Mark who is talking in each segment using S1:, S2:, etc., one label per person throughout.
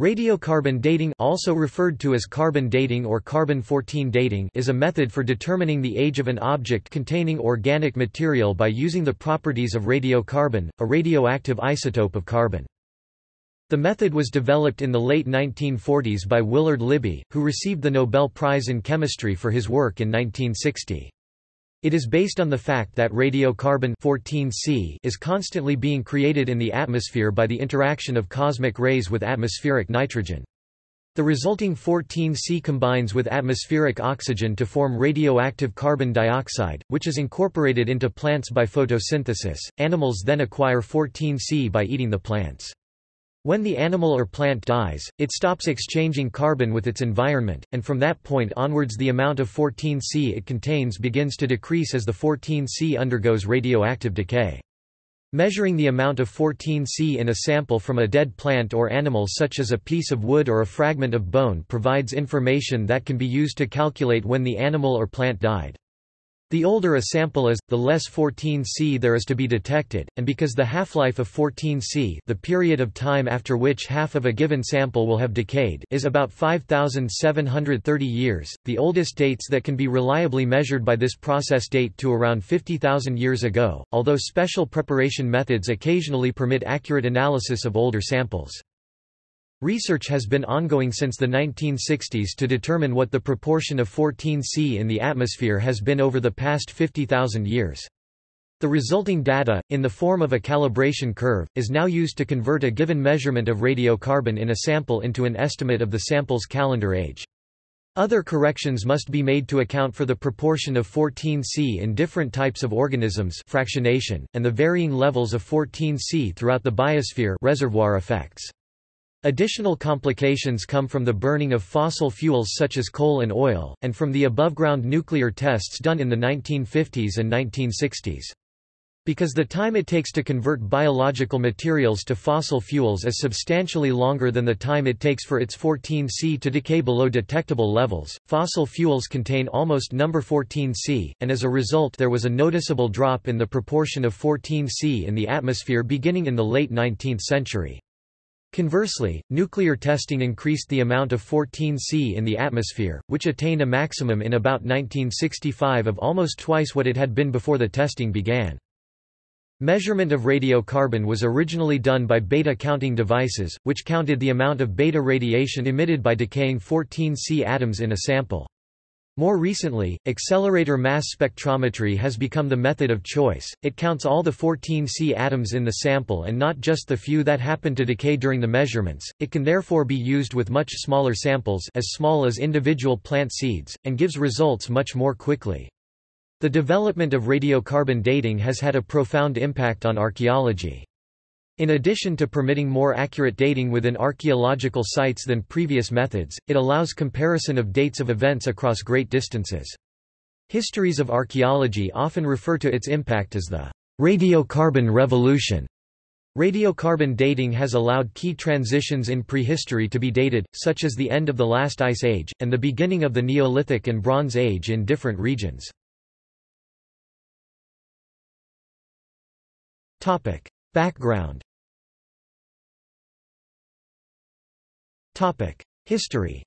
S1: Radiocarbon dating also referred to as carbon dating or carbon-14 dating is a method for determining the age of an object containing organic material by using the properties of radiocarbon, a radioactive isotope of carbon. The method was developed in the late 1940s by Willard Libby, who received the Nobel Prize in Chemistry for his work in 1960. It is based on the fact that radiocarbon 14C is constantly being created in the atmosphere by the interaction of cosmic rays with atmospheric nitrogen. The resulting 14C combines with atmospheric oxygen to form radioactive carbon dioxide, which is incorporated into plants by photosynthesis. Animals then acquire 14C by eating the plants. When the animal or plant dies, it stops exchanging carbon with its environment, and from that point onwards the amount of 14C it contains begins to decrease as the 14C undergoes radioactive decay. Measuring the amount of 14C in a sample from a dead plant or animal such as a piece of wood or a fragment of bone provides information that can be used to calculate when the animal or plant died. The older a sample is, the less 14C there is to be detected, and because the half-life of 14C the period of time after which half of a given sample will have decayed is about 5,730 years, the oldest dates that can be reliably measured by this process date to around 50,000 years ago, although special preparation methods occasionally permit accurate analysis of older samples. Research has been ongoing since the 1960s to determine what the proportion of 14C in the atmosphere has been over the past 50,000 years. The resulting data, in the form of a calibration curve, is now used to convert a given measurement of radiocarbon in a sample into an estimate of the sample's calendar age. Other corrections must be made to account for the proportion of 14C in different types of organisms fractionation, and the varying levels of 14C throughout the biosphere reservoir effects. Additional complications come from the burning of fossil fuels such as coal and oil, and from the above-ground nuclear tests done in the 1950s and 1960s. Because the time it takes to convert biological materials to fossil fuels is substantially longer than the time it takes for its 14C to decay below detectable levels, fossil fuels contain almost number 14C, and as a result there was a noticeable drop in the proportion of 14C in the atmosphere beginning in the late 19th century. Conversely, nuclear testing increased the amount of 14C in the atmosphere, which attained a maximum in about 1965 of almost twice what it had been before the testing began. Measurement of radiocarbon was originally done by beta counting devices, which counted the amount of beta radiation emitted by decaying 14C atoms in a sample. More recently, accelerator mass spectrometry has become the method of choice. It counts all the 14C atoms in the sample and not just the few that happen to decay during the measurements. It can therefore be used with much smaller samples, as small as individual plant seeds, and gives results much more quickly. The development of radiocarbon dating has had a profound impact on archaeology. In addition to permitting more accurate dating within archaeological sites than previous methods, it allows comparison of dates of events across great distances. Histories of archaeology often refer to its impact as the radiocarbon revolution. Radiocarbon dating has allowed key transitions in prehistory to be dated, such as the end of the last ice age, and the beginning of the Neolithic and Bronze Age in different regions. Background. History.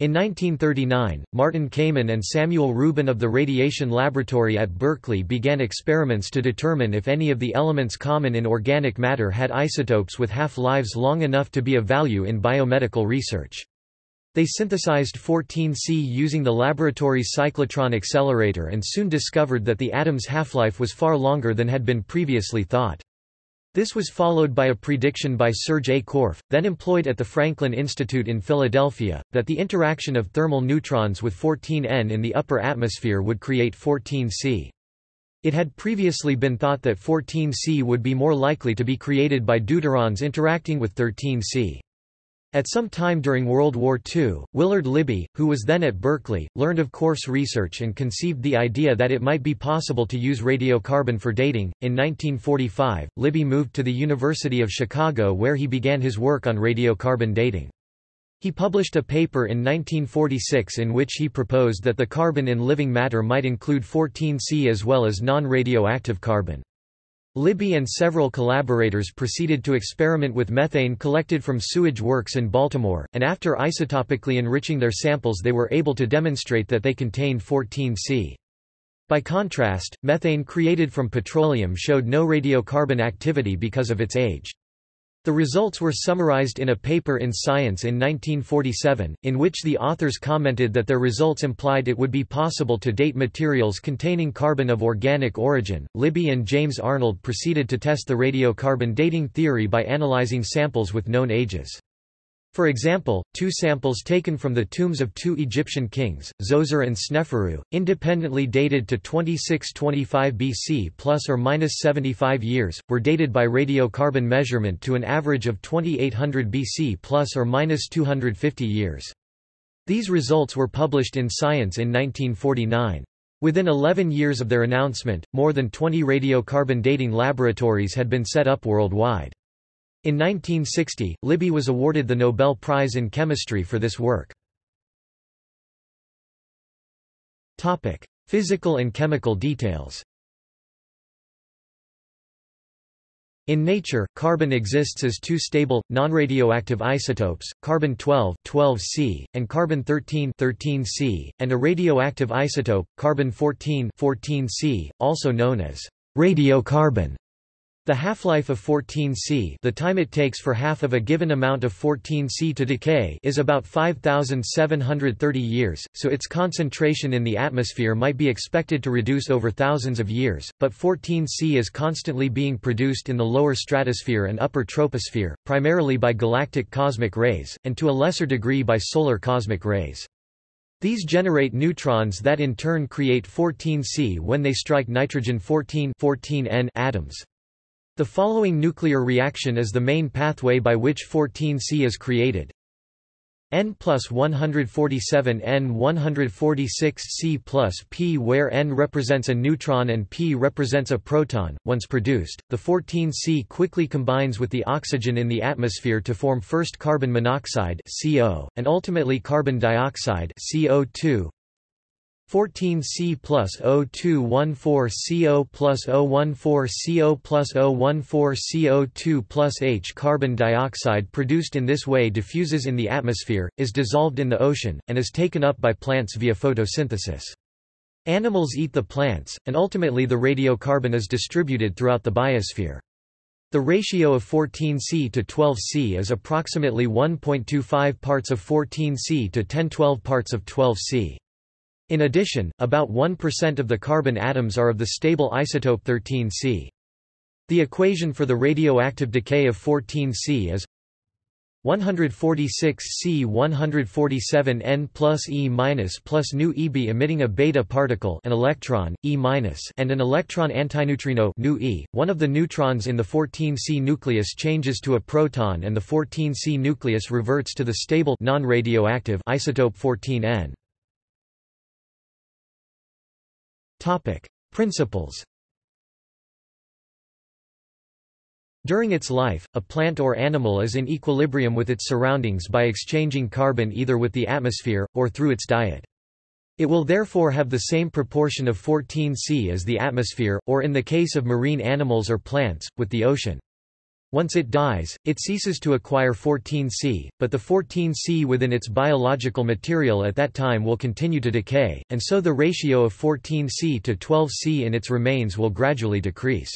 S1: In 1939, Martin Kamen and Samuel Rubin of the Radiation Laboratory at Berkeley began experiments to determine if any of the elements common in organic matter had isotopes with half-lives long enough to be of value in biomedical research. They synthesized 14C using the laboratory's cyclotron accelerator and soon discovered that the atom's half-life was far longer than had been previously thought. This was followed by a prediction by Serge A. Korff, then employed at the Franklin Institute in Philadelphia, that the interaction of thermal neutrons with 14N in the upper atmosphere would create 14C. It had previously been thought that 14C would be more likely to be created by deuterons interacting with 13C. At some time during World War II, Willard Libby, who was then at Berkeley, learned of Korff's research and conceived the idea that it might be possible to use radiocarbon for dating. In 1945, Libby moved to the University of Chicago where he began his work on radiocarbon dating. He published a paper in 1946 in which he proposed that the carbon in living matter might include 14C as well as non-radioactive carbon. Libby and several collaborators proceeded to experiment with methane collected from sewage works in Baltimore, and after isotopically enriching their samples they were able to demonstrate that they contained 14C. By contrast, methane created from petroleum showed no radiocarbon activity because of its age. The results were summarized in a paper in Science in 1947, in which the authors commented that their results implied it would be possible to date materials containing carbon of organic origin. Libby and James Arnold proceeded to test the radiocarbon dating theory by analyzing samples with known ages. For example, two samples taken from the tombs of two Egyptian kings, Zoser and Sneferu, independently dated to 2625 BC plus or minus 75 years, were dated by radiocarbon measurement to an average of 2800 BC plus or minus 250 years. These results were published in Science in 1949. Within 11 years of their announcement, more than 20 radiocarbon dating laboratories had been set up worldwide. In 1960, Libby was awarded the Nobel Prize in Chemistry for this work. Topic: Physical and chemical details In nature, carbon exists as two stable, non-radioactive isotopes, carbon-12 12C, and carbon-13 13C, and a radioactive isotope, carbon-14 14C, also known as radiocarbon. The half-life of 14C the time it takes for half of a given amount of 14C to decay is about 5,730 years, so its concentration in the atmosphere might be expected to reduce over thousands of years, but 14C is constantly being produced in the lower stratosphere and upper troposphere, primarily by galactic cosmic rays, and to a lesser degree by solar cosmic rays. These generate neutrons that in turn create 14C when they strike nitrogen 14 14N atoms. The following nuclear reaction is the main pathway by which 14C is created. N plus 147 N 146 C plus P where N represents a neutron and P represents a proton. Once produced, the 14C quickly combines with the oxygen in the atmosphere to form first carbon monoxide CO, and ultimately carbon dioxide CO2, 14C plus O214 CO plus O14 CO plus O14 CO2 plus H carbon dioxide produced in this way diffuses in the atmosphere, is dissolved in the ocean, and is taken up by plants via photosynthesis. Animals eat the plants, and ultimately the radiocarbon is distributed throughout the biosphere. The ratio of 14C to 12C is approximately 1.25 parts of 14C to 1012 parts of 12C. In addition, about 1% of the carbon atoms are of the stable isotope 13C. The equation for the radioactive decay of 14C is 146 C 147 N plus E minus plus nu Eb emitting a beta particle an electron, E minus and an electron antineutrino nu e. One of the neutrons in the 14C nucleus changes to a proton and the 14C nucleus reverts to the stable non-radioactive isotope 14N. Topic: Principles. During its life, a plant or animal is in equilibrium with its surroundings by exchanging carbon either with the atmosphere, or through its diet. It will therefore have the same proportion of 14C as the atmosphere, or in the case of marine animals or plants, with the ocean. Once it dies, it ceases to acquire 14C, but the 14C within its biological material at that time will continue to decay, and so the ratio of 14C to 12C in its remains will gradually decrease.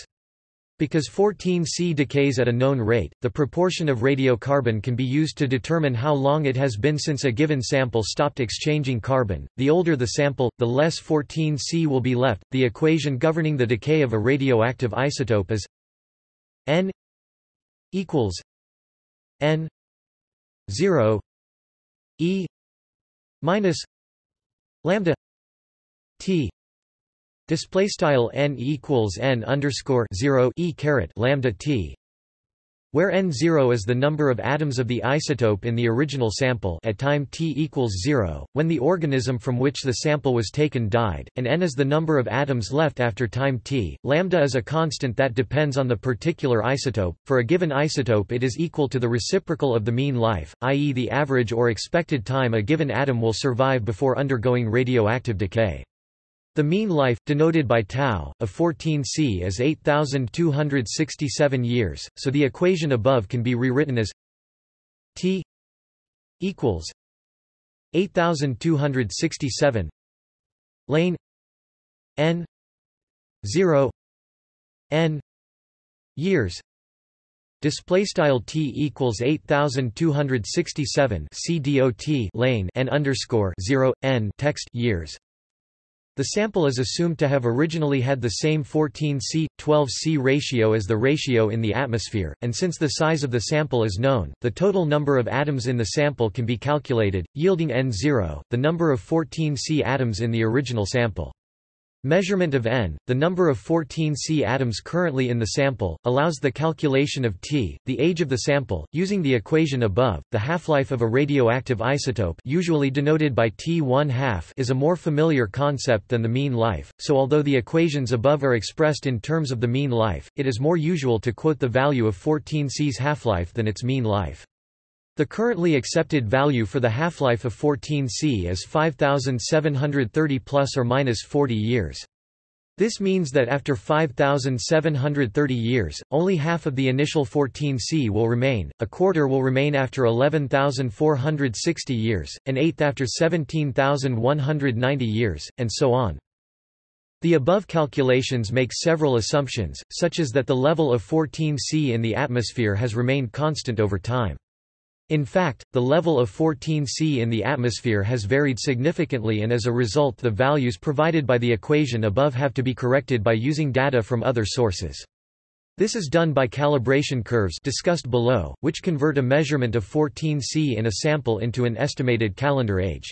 S1: Because 14C decays at a known rate, the proportion of radiocarbon can be used to determine how long it has been since a given sample stopped exchanging carbon. The older the sample, the less 14C will be left. The equation governing the decay of a radioactive isotope is N equals N zero E minus lambda T display style N equals N underscore zero E caret lambda T where n0 is the number of atoms of the isotope in the original sample at time t equals 0, when the organism from which the sample was taken died, and n is the number of atoms left after time t. Lambda is a constant that depends on the particular isotope. For a given isotope it is equal to the reciprocal of the mean life, i.e. the average or expected time a given atom will survive before undergoing radioactive decay. The mean life, denoted by tau, of 14C is 8,267 years, so the equation above can be rewritten as t equals 8267 lane n 0 n years. Display style t equals 8267 cdot lane n underscore 0 n text years the sample is assumed to have originally had the same 14C, 12C ratio as the ratio in the atmosphere, and since the size of the sample is known, the total number of atoms in the sample can be calculated, yielding N0, the number of 14C atoms in the original sample. Measurement of N, the number of 14 C atoms currently in the sample, allows the calculation of T, the age of the sample, using the equation above. The half-life of a radioactive isotope usually denoted by T1 half is a more familiar concept than the mean life, so although the equations above are expressed in terms of the mean life, it is more usual to quote the value of 14 C's half-life than its mean life. The currently accepted value for the half-life of 14C is 5730 plus or minus 40 years. This means that after 5,730 years, only half of the initial 14C will remain, a quarter will remain after 11,460 years, an eighth after 17,190 years, and so on. The above calculations make several assumptions, such as that the level of 14C in the atmosphere has remained constant over time. In fact, the level of 14C in the atmosphere has varied significantly and as a result the values provided by the equation above have to be corrected by using data from other sources. This is done by calibration curves discussed below, which convert a measurement of 14C in a sample into an estimated calendar age.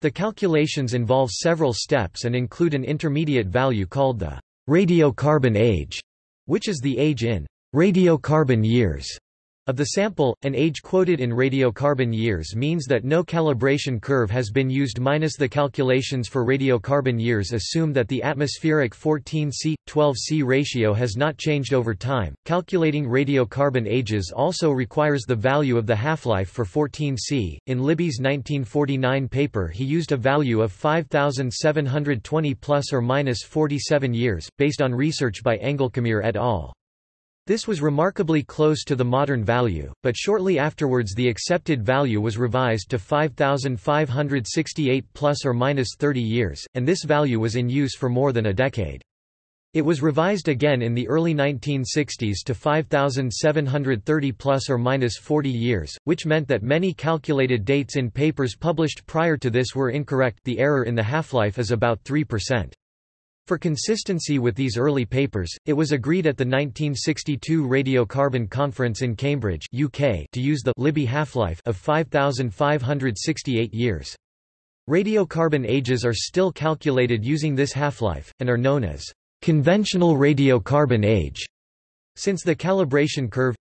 S1: The calculations involve several steps and include an intermediate value called the radiocarbon age, which is the age in radiocarbon years of the sample, an age quoted in radiocarbon years means that no calibration curve has been used minus the calculations for radiocarbon years assume that the atmospheric 14C 12C ratio has not changed over time. Calculating radiocarbon ages also requires the value of the half-life for 14C. In Libby's 1949 paper, he used a value of 5720 plus or minus 47 years based on research by Engelkemeir et al. This was remarkably close to the modern value, but shortly afterwards the accepted value was revised to 5,568 plus or minus 30 years, and this value was in use for more than a decade. It was revised again in the early 1960s to 5,730 plus or minus 40 years, which meant that many calculated dates in papers published prior to this were incorrect the error in the half-life is about 3%. For consistency with these early papers, it was agreed at the 1962 Radiocarbon Conference in Cambridge UK to use the Libby half-life of 5,568 years. Radiocarbon ages are still calculated using this half-life, and are known as conventional radiocarbon age. Since the calibration curve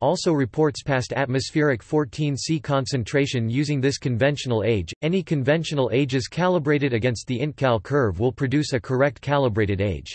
S1: also reports past atmospheric 14C concentration using this conventional age, any conventional ages calibrated against the INTCAL curve will produce a correct calibrated age.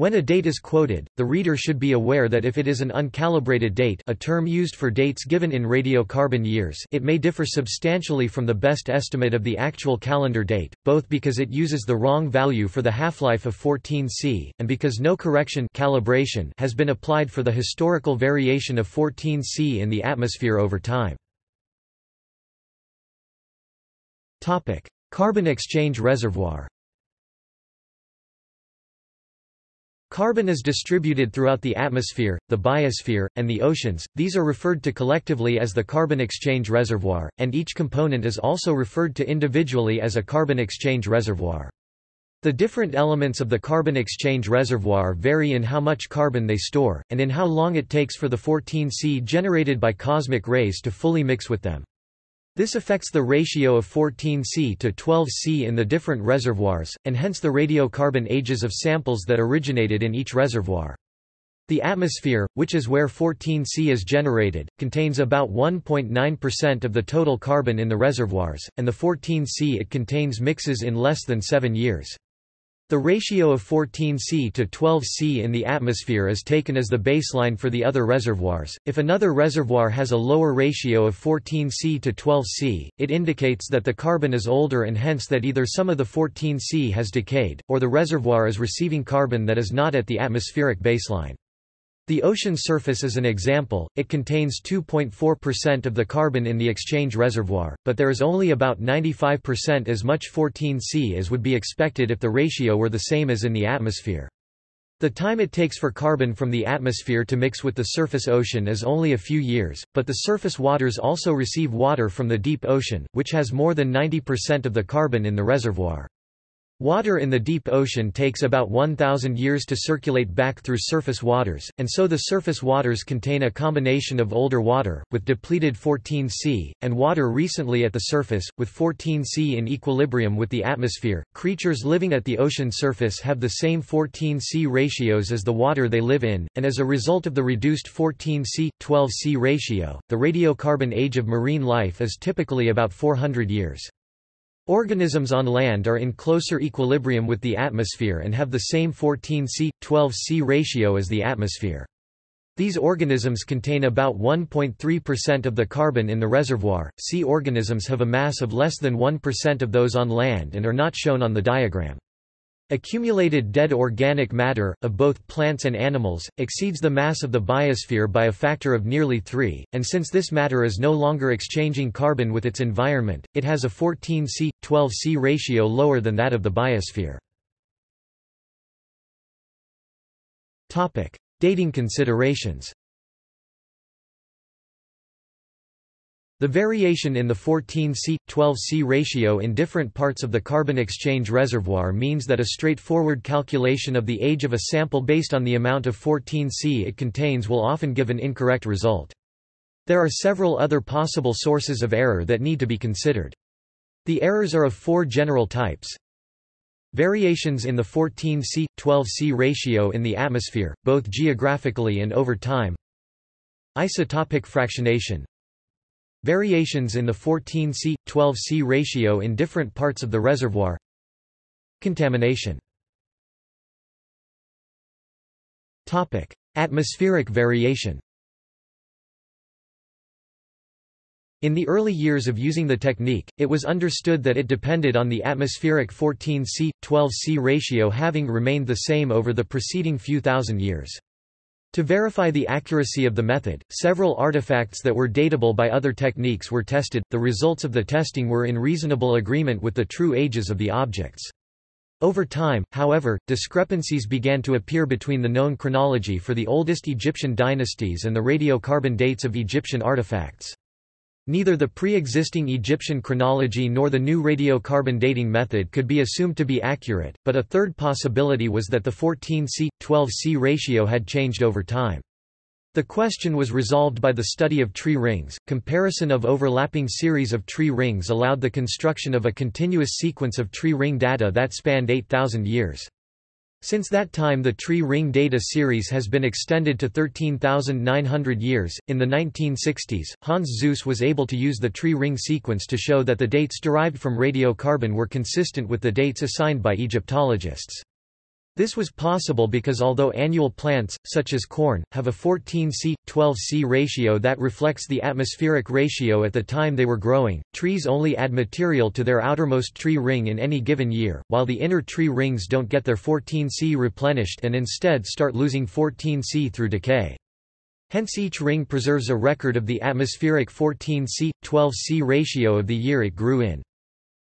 S1: When a date is quoted, the reader should be aware that if it is an uncalibrated date a term used for dates given in radiocarbon years it may differ substantially from the best estimate of the actual calendar date, both because it uses the wrong value for the half-life of 14C, and because no correction calibration has been applied for the historical variation of 14C in the atmosphere over time. Carbon exchange reservoir Carbon is distributed throughout the atmosphere, the biosphere, and the oceans, these are referred to collectively as the carbon exchange reservoir, and each component is also referred to individually as a carbon exchange reservoir. The different elements of the carbon exchange reservoir vary in how much carbon they store, and in how long it takes for the 14C generated by cosmic rays to fully mix with them. This affects the ratio of 14C to 12C in the different reservoirs, and hence the radiocarbon ages of samples that originated in each reservoir. The atmosphere, which is where 14C is generated, contains about 1.9% of the total carbon in the reservoirs, and the 14C it contains mixes in less than seven years. The ratio of 14C to 12C in the atmosphere is taken as the baseline for the other reservoirs. If another reservoir has a lower ratio of 14C to 12C, it indicates that the carbon is older and hence that either some of the 14C has decayed, or the reservoir is receiving carbon that is not at the atmospheric baseline. The ocean surface is an example, it contains 2.4% of the carbon in the exchange reservoir, but there is only about 95% as much 14C as would be expected if the ratio were the same as in the atmosphere. The time it takes for carbon from the atmosphere to mix with the surface ocean is only a few years, but the surface waters also receive water from the deep ocean, which has more than 90% of the carbon in the reservoir. Water in the deep ocean takes about 1,000 years to circulate back through surface waters, and so the surface waters contain a combination of older water, with depleted 14C, and water recently at the surface, with 14C in equilibrium with the atmosphere. Creatures living at the ocean surface have the same 14C ratios as the water they live in, and as a result of the reduced 14C 12C ratio, the radiocarbon age of marine life is typically about 400 years. Organisms on land are in closer equilibrium with the atmosphere and have the same 14C, 12C ratio as the atmosphere. These organisms contain about 1.3% of the carbon in the reservoir. Sea organisms have a mass of less than 1% of those on land and are not shown on the diagram. Accumulated dead organic matter, of both plants and animals, exceeds the mass of the biosphere by a factor of nearly 3, and since this matter is no longer exchanging carbon with its environment, it has a 14C, 12C ratio lower than that of the biosphere. Dating considerations The variation in the 14C, 12C ratio in different parts of the carbon exchange reservoir means that a straightforward calculation of the age of a sample based on the amount of 14C it contains will often give an incorrect result. There are several other possible sources of error that need to be considered. The errors are of four general types. Variations in the 14C, 12C ratio in the atmosphere, both geographically and over time. Isotopic fractionation Variations in the 14C, 12C ratio in different parts of the reservoir. Contamination. Atmospheric variation. In the early years of using the technique, it was understood that it depended on the atmospheric 14C, 12C ratio having remained the same over the preceding few thousand years. To verify the accuracy of the method, several artifacts that were datable by other techniques were tested. The results of the testing were in reasonable agreement with the true ages of the objects. Over time, however, discrepancies began to appear between the known chronology for the oldest Egyptian dynasties and the radiocarbon dates of Egyptian artifacts. Neither the pre-existing Egyptian chronology nor the new radiocarbon dating method could be assumed to be accurate, but a third possibility was that the 14C, 12C ratio had changed over time. The question was resolved by the study of tree rings. Comparison of overlapping series of tree rings allowed the construction of a continuous sequence of tree ring data that spanned 8,000 years. Since that time the tree ring data series has been extended to 13,900 years. In the 1960s, Hans Suess was able to use the tree ring sequence to show that the dates derived from radiocarbon were consistent with the dates assigned by Egyptologists. This was possible because although annual plants, such as corn, have a 14C, 12C ratio that reflects the atmospheric ratio at the time they were growing, trees only add material to their outermost tree ring in any given year, while the inner tree rings don't get their 14C replenished and instead start losing 14C through decay. Hence each ring preserves a record of the atmospheric 14C, 12C ratio of the year it grew in.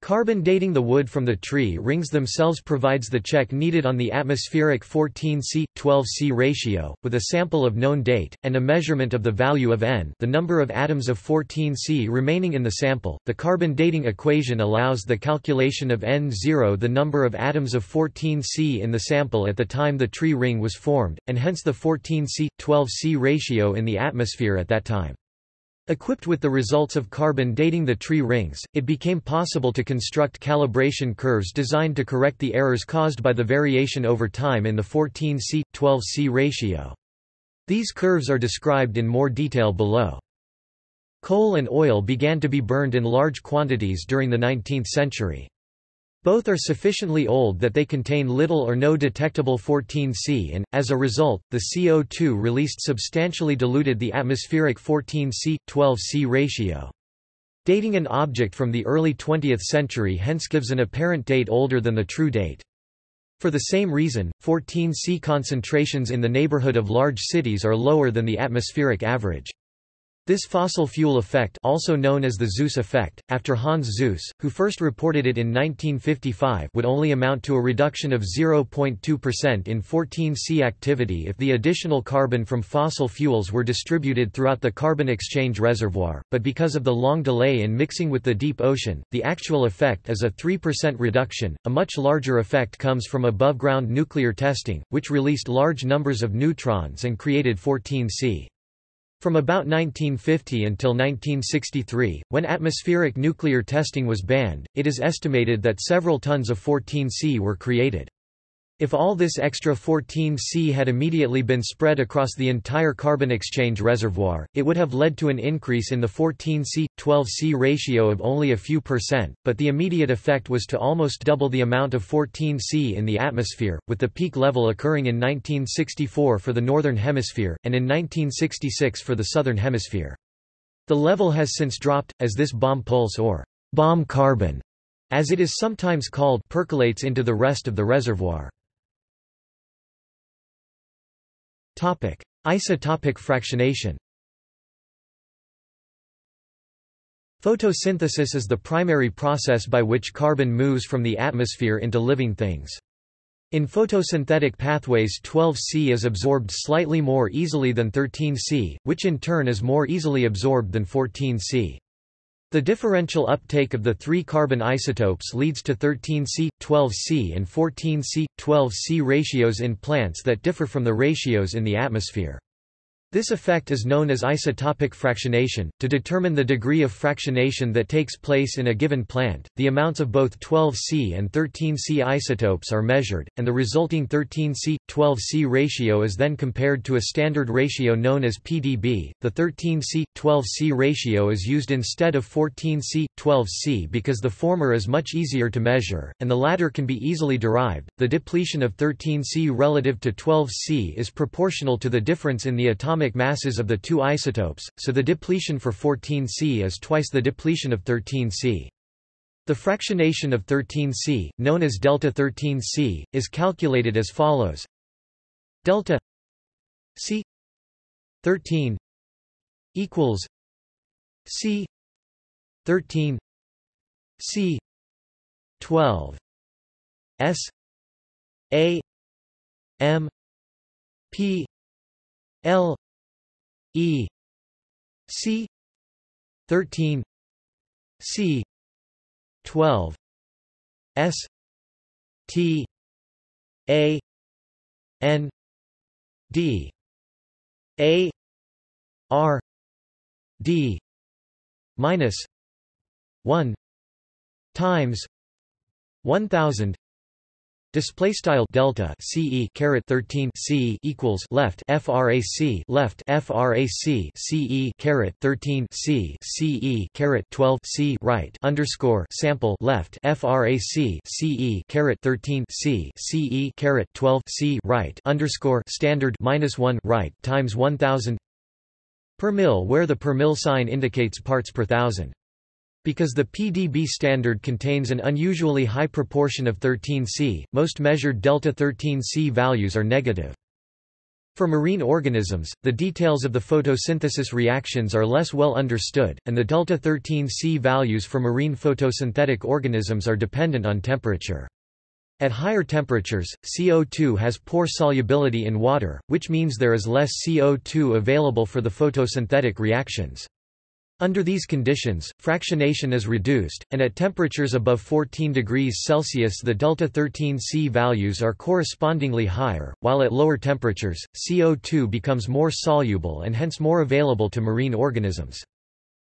S1: Carbon dating the wood from the tree rings themselves provides the check needed on the atmospheric 14C, 12C ratio, with a sample of known date, and a measurement of the value of N the number of atoms of 14C remaining in the sample. The carbon dating equation allows the calculation of N0 the number of atoms of 14C in the sample at the time the tree ring was formed, and hence the 14C, 12C ratio in the atmosphere at that time. Equipped with the results of carbon dating the tree rings, it became possible to construct calibration curves designed to correct the errors caused by the variation over time in the 14C, 12C ratio. These curves are described in more detail below. Coal and oil began to be burned in large quantities during the 19th century. Both are sufficiently old that they contain little or no detectable 14C and, as a result, the CO2 released substantially diluted the atmospheric 14C-12C ratio. Dating an object from the early 20th century hence gives an apparent date older than the true date. For the same reason, 14C concentrations in the neighborhood of large cities are lower than the atmospheric average. This fossil fuel effect also known as the Suess effect, after Hans Suess, who first reported it in 1955 would only amount to a reduction of 0.2% in 14C activity if the additional carbon from fossil fuels were distributed throughout the carbon exchange reservoir, but because of the long delay in mixing with the deep ocean, the actual effect is a 3% reduction. A much larger effect comes from above-ground nuclear testing, which released large numbers of neutrons and created 14C. From about 1950 until 1963, when atmospheric nuclear testing was banned, it is estimated that several tons of 14C were created. If all this extra 14C had immediately been spread across the entire carbon exchange reservoir, it would have led to an increase in the 14C-12C ratio of only a few percent, but the immediate effect was to almost double the amount of 14C in the atmosphere, with the peak level occurring in 1964 for the Northern Hemisphere, and in 1966 for the Southern Hemisphere. The level has since dropped, as this bomb pulse or bomb carbon, as it is sometimes called percolates into the rest of the reservoir. Isotopic fractionation. Photosynthesis is the primary process by which carbon moves from the atmosphere into living things. In photosynthetic pathways 12C is absorbed slightly more easily than 13C, which in turn is more easily absorbed than 14C. The differential uptake of the three carbon isotopes leads to 13C, 12C and 14C, 12C ratios in plants that differ from the ratios in the atmosphere. This effect is known as isotopic fractionation. To determine the degree of fractionation that takes place in a given plant, the amounts of both 12C and 13C isotopes are measured, and the resulting 13C 12C ratio is then compared to a standard ratio known as PDB. The 13C 12C ratio is used instead of 14C 12C because the former is much easier to measure, and the latter can be easily derived. The depletion of 13C relative to 12C is proportional to the difference in the atomic atomic masses of the two isotopes, so the depletion for 14C is twice the depletion of 13C. The fractionation of 13C, known as delta 13C, is calculated as follows: delta C 13 equals C 13 C 12 S A M P L E C thirteen C twelve S T A N D A R D minus one times one thousand Display style delta CE caret 13 C equals left frac left frac CE caret 13 C CE caret 12 C right underscore sample left frac CE caret 13 C CE caret 12 C right underscore standard minus 1 right times 1000 per mil where the per mil sign indicates parts per thousand. Because the PDB standard contains an unusually high proportion of 13C, most measured delta 13C values are negative. For marine organisms, the details of the photosynthesis reactions are less well understood, and the delta 13C values for marine photosynthetic organisms are dependent on temperature. At higher temperatures, CO2 has poor solubility in water, which means there is less CO2 available for the photosynthetic reactions. Under these conditions, fractionation is reduced, and at temperatures above 14 degrees Celsius the delta 13C values are correspondingly higher, while at lower temperatures, CO2 becomes more soluble and hence more available to marine organisms.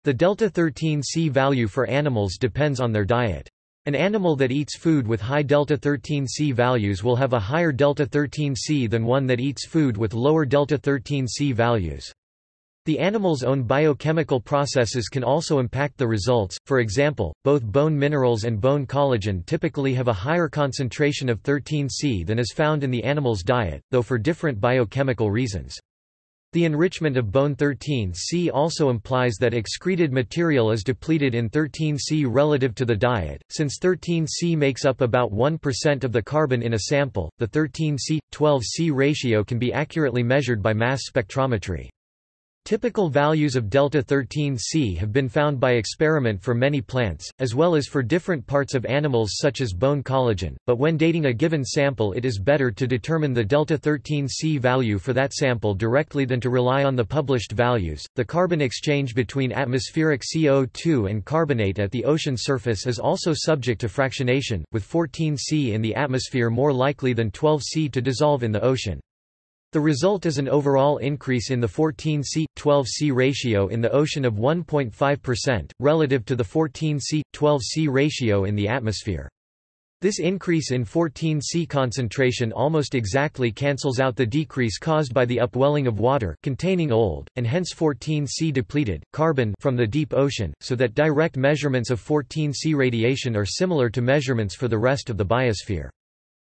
S1: The delta 13C value for animals depends on their diet. An animal that eats food with high delta 13C values will have a higher delta 13C than one that eats food with lower delta 13C values. The animal's own biochemical processes can also impact the results, for example, both bone minerals and bone collagen typically have a higher concentration of 13C than is found in the animal's diet, though for different biochemical reasons. The enrichment of bone 13C also implies that excreted material is depleted in 13C relative to the diet. Since 13C makes up about 1% of the carbon in a sample, the 13C-12C ratio can be accurately measured by mass spectrometry. Typical values of delta-13C have been found by experiment for many plants, as well as for different parts of animals such as bone collagen, but when dating a given sample it is better to determine the delta-13C value for that sample directly than to rely on the published values. The carbon exchange between atmospheric CO2 and carbonate at the ocean surface is also subject to fractionation, with 14C in the atmosphere more likely than 12C to dissolve in the ocean. The result is an overall increase in the 14C-12C ratio in the ocean of 1.5%, relative to the 14C-12C ratio in the atmosphere. This increase in 14C concentration almost exactly cancels out the decrease caused by the upwelling of water containing old, and hence 14C depleted, carbon from the deep ocean, so that direct measurements of 14C radiation are similar to measurements for the rest of the biosphere.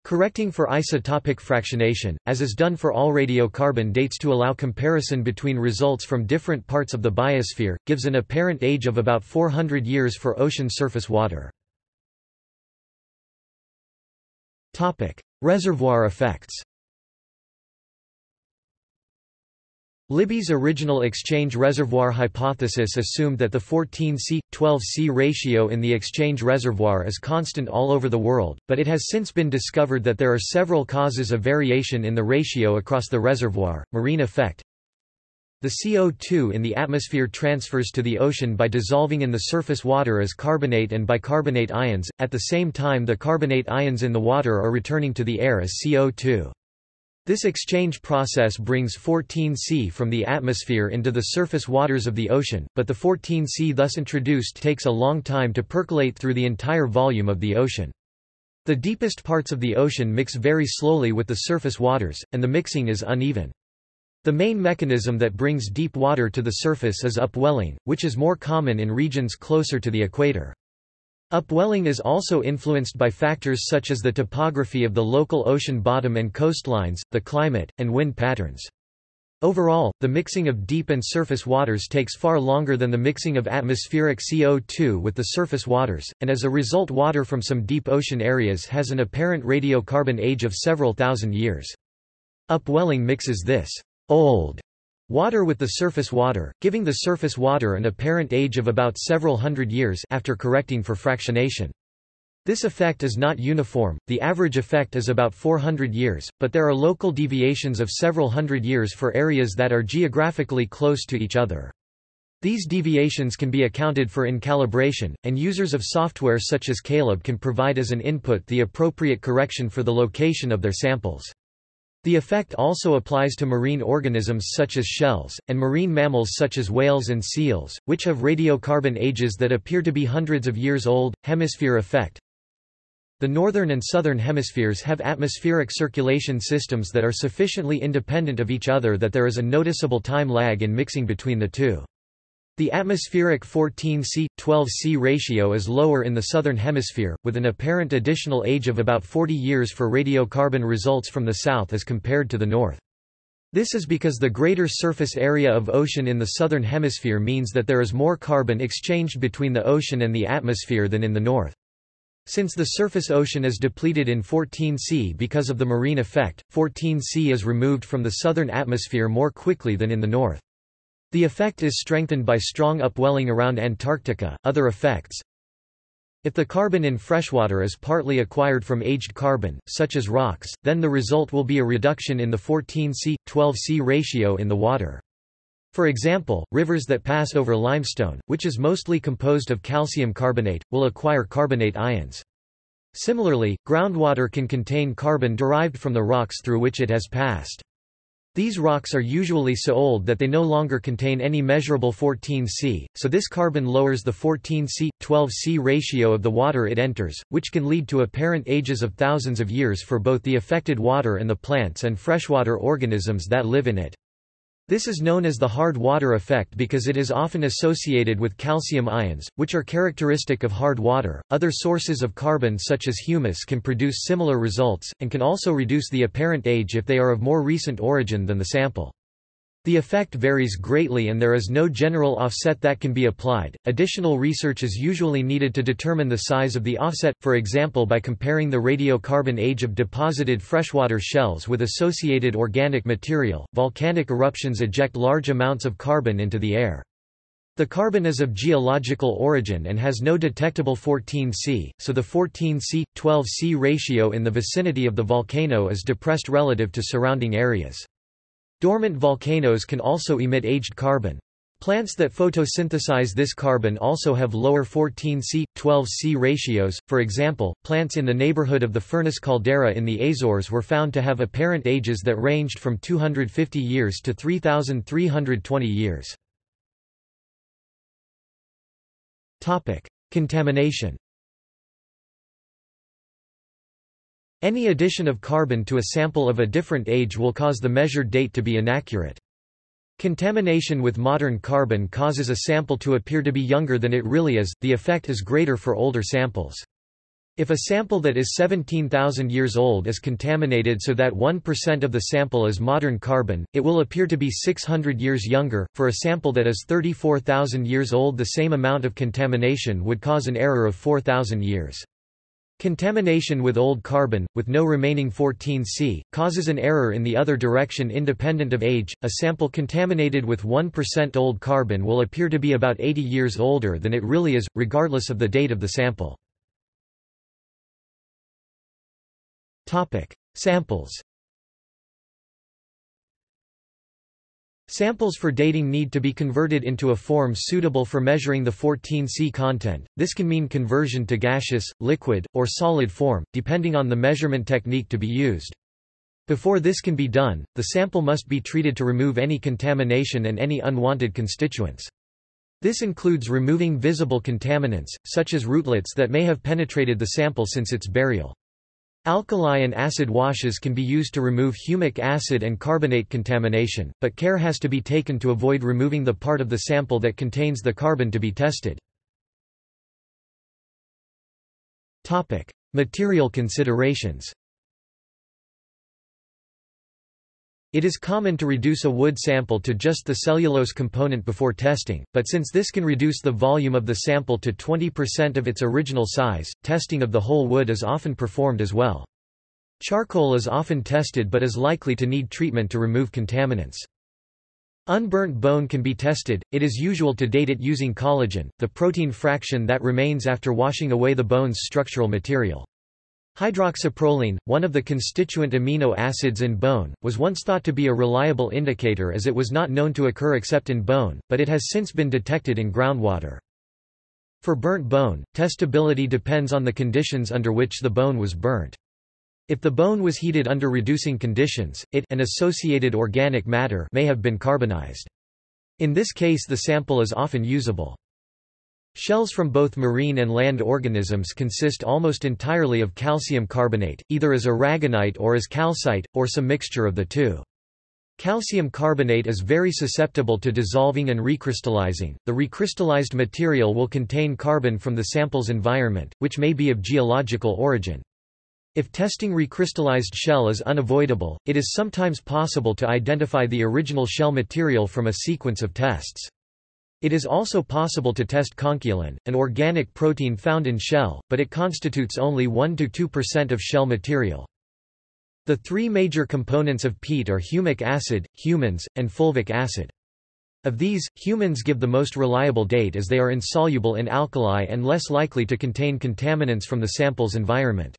S1: Correcting for isotopic fractionation, as is done for all radiocarbon dates to allow comparison between results from different parts of the biosphere, gives an apparent age of about 400 years for ocean surface water. Reservoir effects Libby's original exchange reservoir hypothesis assumed that the 14C, 12C ratio in the exchange reservoir is constant all over the world, but it has since been discovered that there are several causes of variation in the ratio across the reservoir, marine effect, the CO2 in the atmosphere transfers to the ocean by dissolving in the surface water as carbonate and bicarbonate ions, at the same time the carbonate ions in the water are returning to the air as CO2. This exchange process brings 14C from the atmosphere into the surface waters of the ocean, but the 14C thus introduced takes a long time to percolate through the entire volume of the ocean. The deepest parts of the ocean mix very slowly with the surface waters, and the mixing is uneven. The main mechanism that brings deep water to the surface is upwelling, which is more common in regions closer to the equator. Upwelling is also influenced by factors such as the topography of the local ocean bottom and coastlines, the climate, and wind patterns. Overall, the mixing of deep and surface waters takes far longer than the mixing of atmospheric CO2 with the surface waters, and as a result water from some deep ocean areas has an apparent radiocarbon age of several thousand years. Upwelling mixes this old Water with the surface water, giving the surface water an apparent age of about several hundred years after correcting for fractionation. This effect is not uniform, the average effect is about 400 years, but there are local deviations of several hundred years for areas that are geographically close to each other. These deviations can be accounted for in calibration, and users of software such as CALIB can provide as an input the appropriate correction for the location of their samples. The effect also applies to marine organisms such as shells, and marine mammals such as whales and seals, which have radiocarbon ages that appear to be hundreds of years old. Hemisphere effect The northern and southern hemispheres have atmospheric circulation systems that are sufficiently independent of each other that there is a noticeable time lag in mixing between the two. The atmospheric 14C-12C ratio is lower in the southern hemisphere, with an apparent additional age of about 40 years for radiocarbon results from the south as compared to the north. This is because the greater surface area of ocean in the southern hemisphere means that there is more carbon exchanged between the ocean and the atmosphere than in the north. Since the surface ocean is depleted in 14C because of the marine effect, 14C is removed from the southern atmosphere more quickly than in the north. The effect is strengthened by strong upwelling around Antarctica. Other effects If the carbon in freshwater is partly acquired from aged carbon, such as rocks, then the result will be a reduction in the 14C-12C ratio in the water. For example, rivers that pass over limestone, which is mostly composed of calcium carbonate, will acquire carbonate ions. Similarly, groundwater can contain carbon derived from the rocks through which it has passed. These rocks are usually so old that they no longer contain any measurable 14C, so this carbon lowers the 14C-12C ratio of the water it enters, which can lead to apparent ages of thousands of years for both the affected water and the plants and freshwater organisms that live in it. This is known as the hard water effect because it is often associated with calcium ions, which are characteristic of hard water. Other sources of carbon, such as humus, can produce similar results, and can also reduce the apparent age if they are of more recent origin than the sample. The effect varies greatly and there is no general offset that can be applied. Additional research is usually needed to determine the size of the offset, for example by comparing the radiocarbon age of deposited freshwater shells with associated organic material. Volcanic eruptions eject large amounts of carbon into the air. The carbon is of geological origin and has no detectable 14C, so the 14C 12C ratio in the vicinity of the volcano is depressed relative to surrounding areas. Dormant volcanoes can also emit aged carbon. Plants that photosynthesize this carbon also have lower 14C, 12C ratios, for example, plants in the neighborhood of the Furnas caldera in the Azores were found to have apparent ages that ranged from 250 years to 3,320 years. Contamination Any addition of carbon to a sample of a different age will cause the measured date to be inaccurate. Contamination with modern carbon causes a sample to appear to be younger than it really is, the effect is greater for older samples. If a sample that is 17,000 years old is contaminated so that 1% of the sample is modern carbon, it will appear to be 600 years younger. For a sample that is 34,000 years old, the same amount of contamination would cause an error of 4,000 years. Contamination with old carbon, with no remaining 14C, causes an error in the other direction independent of age. A sample contaminated with 1% old carbon will appear to be about 80 years older than it really is, regardless of the date of the sample. Topic: Samples. Samples for dating need to be converted into a form suitable for measuring the 14C content, this can mean conversion to gaseous, liquid, or solid form, depending on the measurement technique to be used. Before this can be done, the sample must be treated to remove any contamination and any unwanted constituents. This includes removing visible contaminants, such as rootlets that may have penetrated the sample since its burial. Alkali and acid washes can be used to remove humic acid and carbonate contamination, but care has to be taken to avoid removing the part of the sample that contains the carbon to be tested. Material considerations It is common to reduce a wood sample to just the cellulose component before testing, but since this can reduce the volume of the sample to 20% of its original size, testing of the whole wood is often performed as well. Charcoal is often tested but is likely to need treatment to remove contaminants. Unburnt bone can be tested, it is usual to date it using collagen, the protein fraction that remains after washing away the bone's structural material. Hydroxyproline, one of the constituent amino acids in bone, was once thought to be a reliable indicator as it was not known to occur except in bone, but it has since been detected in groundwater. For burnt bone, testability depends on the conditions under which the bone was burnt. If the bone was heated under reducing conditions, it and associated organic matter may have been carbonized. In this case the sample is often usable. Shells from both marine and land organisms consist almost entirely of calcium carbonate, either as aragonite or as calcite, or some mixture of the two. Calcium carbonate is very susceptible to dissolving and recrystallizing. The recrystallized material will contain carbon from the sample's environment, which may be of geological origin. If testing recrystallized shell is unavoidable, it is sometimes possible to identify the original shell material from a sequence of tests. It is also possible to test conchiolin, an organic protein found in shell, but it constitutes only 1–2% of shell material. The three major components of peat are humic acid, humins, and fulvic acid. Of these, humins give the most reliable date as they are insoluble in alkali and less likely to contain contaminants from the sample's environment.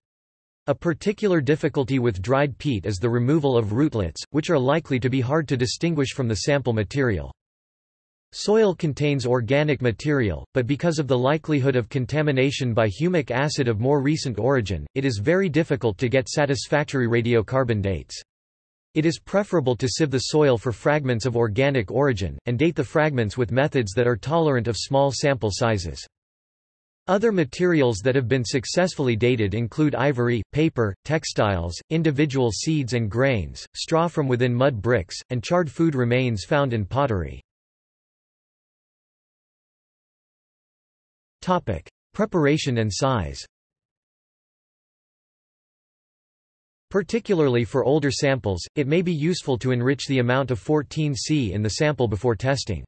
S1: A particular difficulty with dried peat is the removal of rootlets, which are likely to be hard to distinguish from the sample material. Soil contains organic material, but because of the likelihood of contamination by humic acid of more recent origin, it is very difficult to get satisfactory radiocarbon dates. It is preferable to sieve the soil for fragments of organic origin, and date the fragments with methods that are tolerant of small sample sizes. Other materials that have been successfully dated include ivory, paper, textiles, individual seeds and grains, straw from within mud bricks, and charred food remains found in pottery. Preparation and size Particularly for older samples, it may be useful to enrich the amount of 14C in the sample before testing.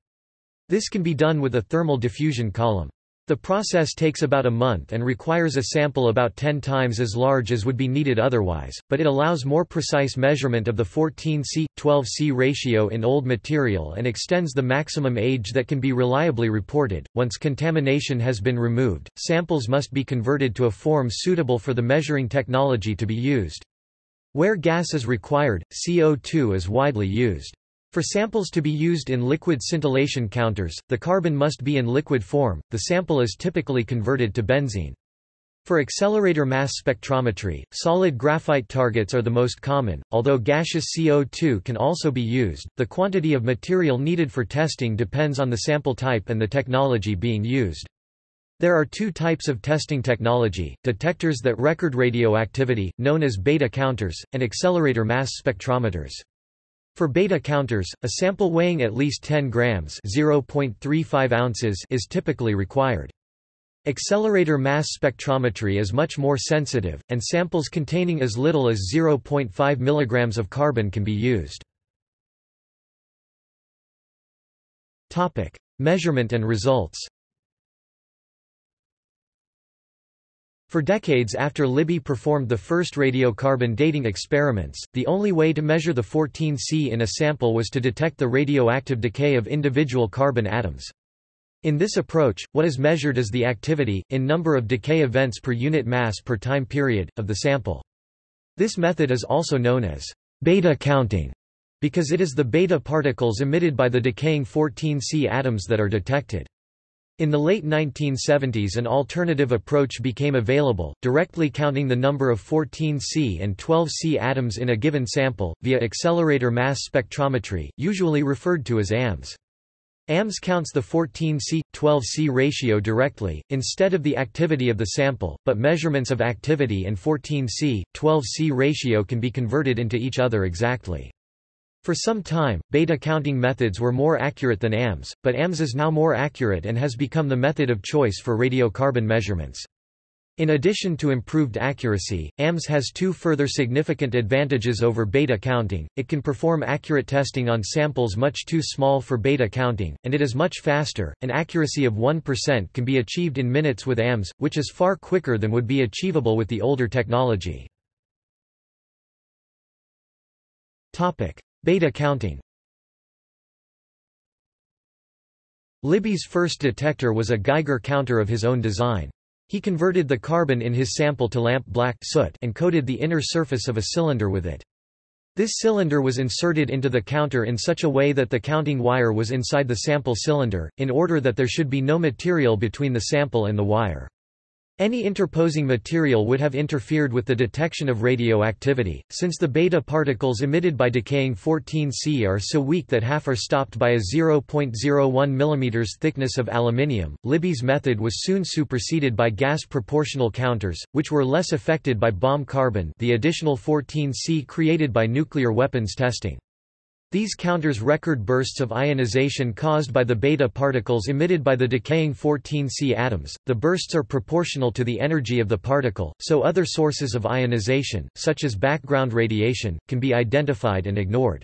S1: This can be done with a thermal diffusion column. The process takes about a month and requires a sample about 10 times as large as would be needed otherwise, but it allows more precise measurement of the 14C-12C ratio in old material and extends the maximum age that can be reliably reported. Once contamination has been removed, samples must be converted to a form suitable for the measuring technology to be used. Where gas is required, CO2 is widely used. For samples to be used in liquid scintillation counters, the carbon must be in liquid form, the sample is typically converted to benzene. For accelerator mass spectrometry, solid graphite targets are the most common, although gaseous CO2 can also be used. The quantity of material needed for testing depends on the sample type and the technology being used. There are two types of testing technology, detectors that record radioactivity, known as beta counters, and accelerator mass spectrometers. For beta counters, a sample weighing at least 10 grams (0.35 ounces) is typically required. Accelerator mass spectrometry is much more sensitive, and samples containing as little as 0.5 mg of carbon can be used. Topic: Measurement and results. For decades after Libby performed the first radiocarbon dating experiments, the only way to measure the 14C in a sample was to detect the radioactive decay of individual carbon atoms. In this approach, what is measured is the activity, in number of decay events per unit mass per time period, of the sample. This method is also known as beta counting, because it is the beta particles emitted by the decaying 14C atoms that are detected. In the late 1970s an alternative approach became available, directly counting the number of 14C and 12C atoms in a given sample, via accelerator mass spectrometry, usually referred to as AMS. AMS counts the 14C-12C ratio directly, instead of the activity of the sample, but measurements of activity and 14C-12C ratio can be converted into each other exactly. For some time, beta counting methods were more accurate than AMS, but AMS is now more accurate and has become the method of choice for radiocarbon measurements. In addition to improved accuracy, AMS has two further significant advantages over beta counting, it can perform accurate testing on samples much too small for beta counting, and it is much faster, an accuracy of 1% can be achieved in minutes with AMS, which is far quicker than would be achievable with the older technology. Beta counting Libby's first detector was a Geiger counter of his own design. He converted the carbon in his sample to lamp black soot and coated the inner surface of a cylinder with it. This cylinder was inserted into the counter in such a way that the counting wire was inside the sample cylinder, in order that there should be no material between the sample and the wire. Any interposing material would have interfered with the detection of radioactivity, since the beta particles emitted by decaying 14C are so weak that half are stopped by a 0.01 mm thickness of aluminium. Libby's method was soon superseded by gas proportional counters, which were less affected by bomb carbon, the additional 14C created by nuclear weapons testing. These counters record bursts of ionization caused by the beta particles emitted by the decaying 14C atoms. The bursts are proportional to the energy of the particle, so other sources of ionization, such as background radiation, can be identified and ignored.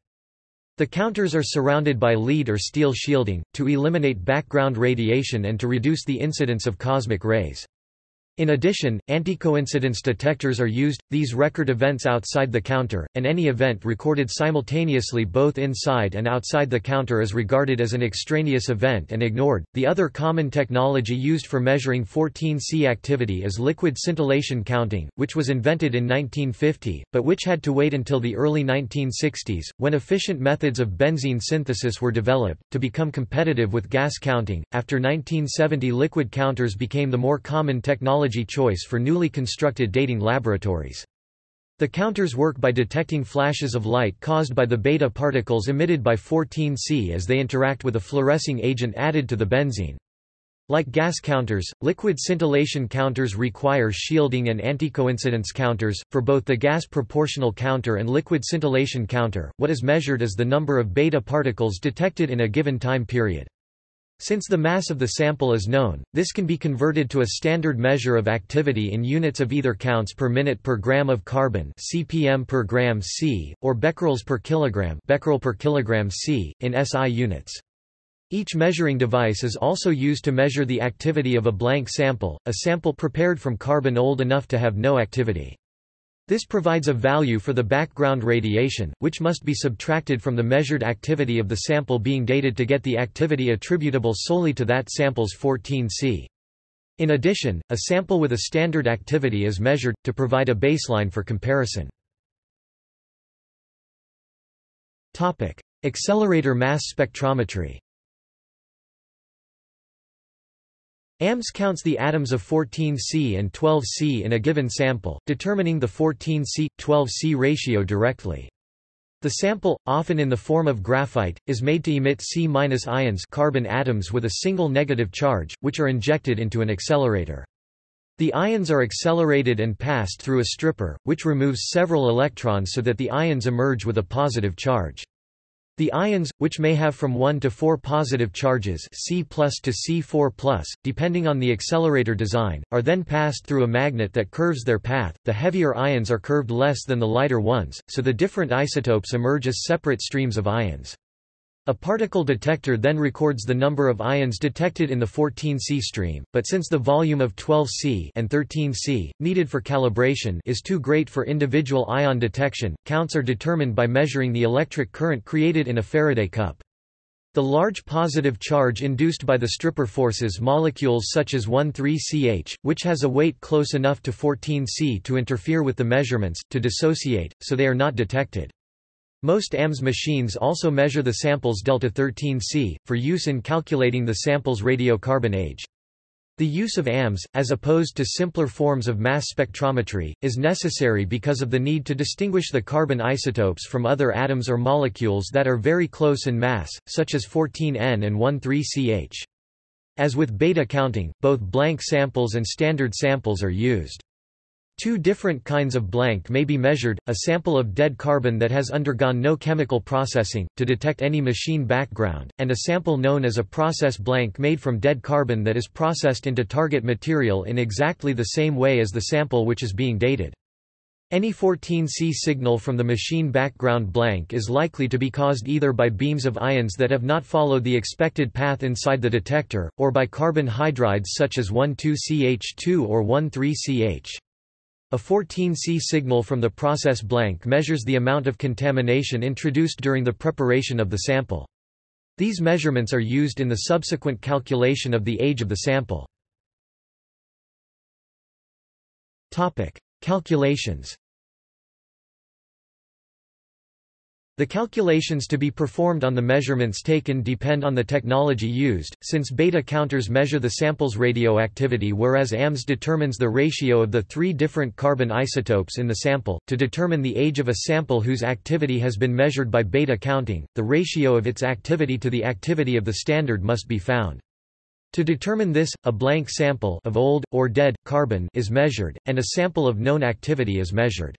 S1: The counters are surrounded by lead or steel shielding, to eliminate background radiation and to reduce the incidence of cosmic rays. In addition, anti-coincidence detectors are used, these record events outside the counter, and any event recorded simultaneously both inside and outside the counter is regarded as an extraneous event and ignored. The other common technology used for measuring 14C activity is liquid scintillation counting, which was invented in 1950, but which had to wait until the early 1960s, when efficient methods of benzene synthesis were developed, to become competitive with gas counting. After 1970, liquid counters became the more common technology technology choice for newly constructed dating laboratories. The counters work by detecting flashes of light caused by the beta particles emitted by 14C as they interact with a fluorescing agent added to the benzene. Like gas counters, liquid scintillation counters require shielding and anticoincidence counters. For both the gas proportional counter and liquid scintillation counter, what is measured is the number of beta particles detected in a given time period. Since the mass of the sample is known, this can be converted to a standard measure of activity in units of either counts per minute per gram of carbon (cpm per gram C) or becquerels per kilogram (becquerel per kilogram C) in SI units. Each measuring device is also used to measure the activity of a blank sample, a sample prepared from carbon old enough to have no activity. This provides a value for the background radiation, which must be subtracted from the measured activity of the sample being dated to get the activity attributable solely to that sample's 14C. In addition, a sample with a standard activity is measured, to provide a baseline for comparison. Accelerator mass spectrometry AMS counts the atoms of 14C and 12C in a given sample, determining the 14C-12C ratio directly. The sample, often in the form of graphite, is made to emit C- ions carbon atoms with a single negative charge, which are injected into an accelerator. The ions are accelerated and passed through a stripper, which removes several electrons so that the ions emerge with a positive charge. The ions, which may have from 1 to 4 positive charges C to C4 depending on the accelerator design, are then passed through a magnet that curves their path. The heavier ions are curved less than the lighter ones, so the different isotopes emerge as separate streams of ions. A particle detector then records the number of ions detected in the 14C stream, but since the volume of 12C and 13C, needed for calibration is too great for individual ion detection, counts are determined by measuring the electric current created in a Faraday cup. The large positive charge induced by the stripper forces molecules such as 1,3-CH, which has a weight close enough to 14C to interfere with the measurements, to dissociate, so they are not detected. Most AMS machines also measure the sample's delta 13C, for use in calculating the sample's radiocarbon age. The use of AMS, as opposed to simpler forms of mass spectrometry, is necessary because of the need to distinguish the carbon isotopes from other atoms or molecules that are very close in mass, such as 14N and 13CH. As with beta counting, both blank samples and standard samples are used. Two different kinds of blank may be measured, a sample of dead carbon that has undergone no chemical processing, to detect any machine background, and a sample known as a process blank made from dead carbon that is processed into target material in exactly the same way as the sample which is being dated. Any 14C signal from the machine background blank is likely to be caused either by beams of ions that have not followed the expected path inside the detector, or by carbon hydrides such as 1,2-CH2 or 1,3-CH. A 14C signal from the process blank measures the amount of contamination introduced during the preparation of the sample. These measurements are used in the subsequent calculation of the age of the sample. Calculations The calculations to be performed on the measurements taken depend on the technology used, since beta counters measure the sample's radioactivity whereas AMS determines the ratio of the three different carbon isotopes in the sample. To determine the age of a sample whose activity has been measured by beta counting, the ratio of its activity to the activity of the standard must be found. To determine this, a blank sample of old, or dead, carbon is measured, and a sample of known activity is measured.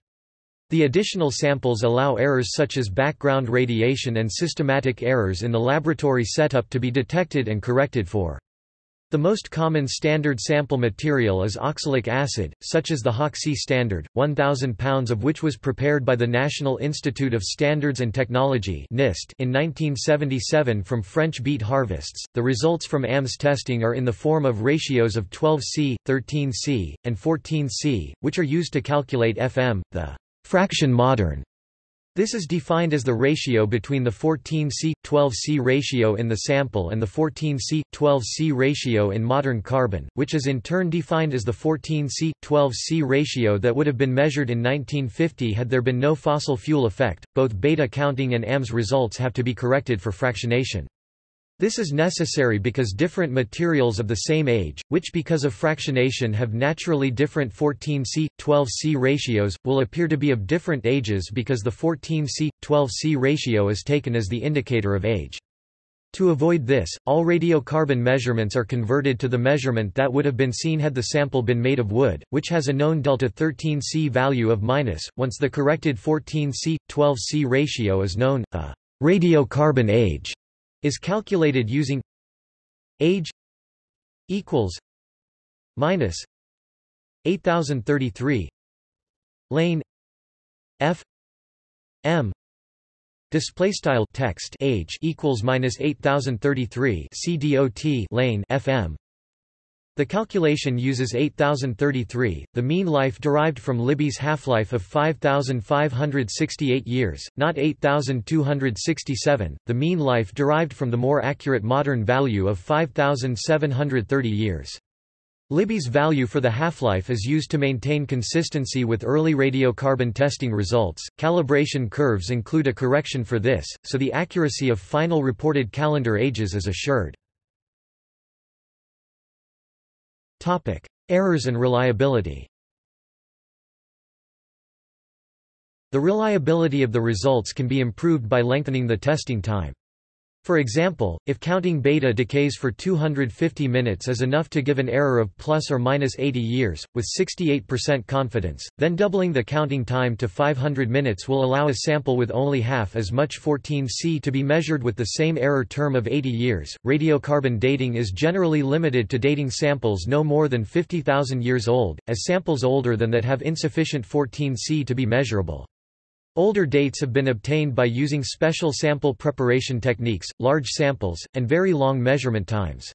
S1: The additional samples allow errors such as background radiation and systematic errors in the laboratory setup to be detected and corrected for. The most common standard sample material is oxalic acid, such as the HOC standard, 1,000 pounds of which was prepared by the National Institute of Standards and Technology (NIST) in 1977 from French beet harvests. The results from AMS testing are in the form of ratios of 12C, 13C, and 14C, which are used to calculate FM, the fraction modern. This is defined as the ratio between the 14C-12C ratio in the sample and the 14C-12C ratio in modern carbon, which is in turn defined as the 14C-12C ratio that would have been measured in 1950 had there been no fossil fuel effect. Both beta counting and AMS results have to be corrected for fractionation. This is necessary because different materials of the same age, which because of fractionation have naturally different 14C, 12C ratios, will appear to be of different ages because the 14C, 12C ratio is taken as the indicator of age. To avoid this, all radiocarbon measurements are converted to the measurement that would have been seen had the sample been made of wood, which has a known delta 13C value of minus. Once the corrected 14C 12C ratio is known, a radiocarbon age is calculated using age equals minus 8033 lane f m Display style text age equals minus 8033 CDOT lane FM. The calculation uses 8033, the mean life derived from Libby's half-life of 5,568 years, not 8,267, the mean life derived from the more accurate modern value of 5,730 years. Libby's value for the half-life is used to maintain consistency with early radiocarbon testing results. Calibration curves include a correction for this, so the accuracy of final reported calendar ages is assured. Topic: Errors and reliability. The reliability of the results can be improved by lengthening the testing time. For example, if counting beta decays for 250 minutes is enough to give an error of plus or minus 80 years, with 68% confidence, then doubling the counting time to 500 minutes will allow a sample with only half as much 14C to be measured with the same error term of 80 years. Radiocarbon dating is generally limited to dating samples no more than 50,000 years old, as samples older than that have insufficient 14C to be measurable. Older dates have been obtained by using special sample preparation techniques, large samples, and very long measurement times.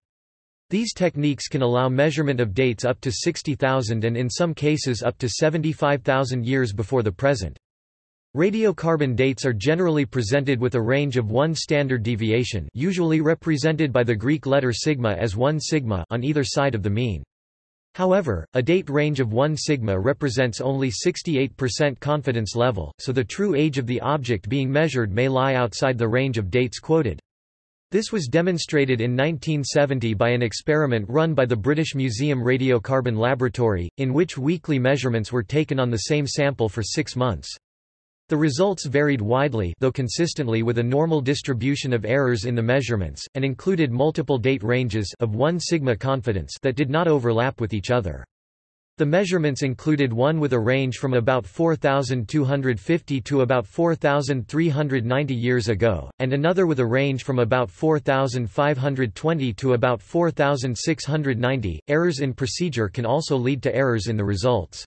S1: These techniques can allow measurement of dates up to 60,000 and in some cases up to 75,000 years before the present. Radiocarbon dates are generally presented with a range of one standard deviation usually represented by the Greek letter sigma as 1 sigma on either side of the mean. However, a date range of 1 sigma represents only 68% confidence level, so the true age of the object being measured may lie outside the range of dates quoted. This was demonstrated in 1970 by an experiment run by the British Museum Radiocarbon Laboratory, in which weekly measurements were taken on the same sample for six months. The results varied widely though consistently with a normal distribution of errors in the measurements, and included multiple date ranges of 1 sigma confidence that did not overlap with each other. The measurements included one with a range from about 4,250 to about 4,390 years ago, and another with a range from about 4,520 to about 4,690. Errors in procedure can also lead to errors in the results.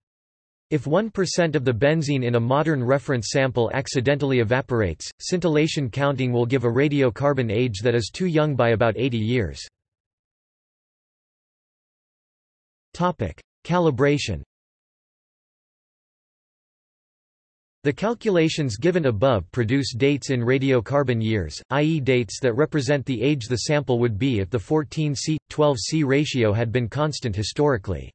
S1: If 1% of the benzene in a modern reference sample accidentally evaporates, scintillation counting will give a radiocarbon age that is too young by about 80 years. Calibration The calculations given above produce dates in radiocarbon years, i.e. dates that represent the age the sample would be if the 14C-12C ratio had been constant historically.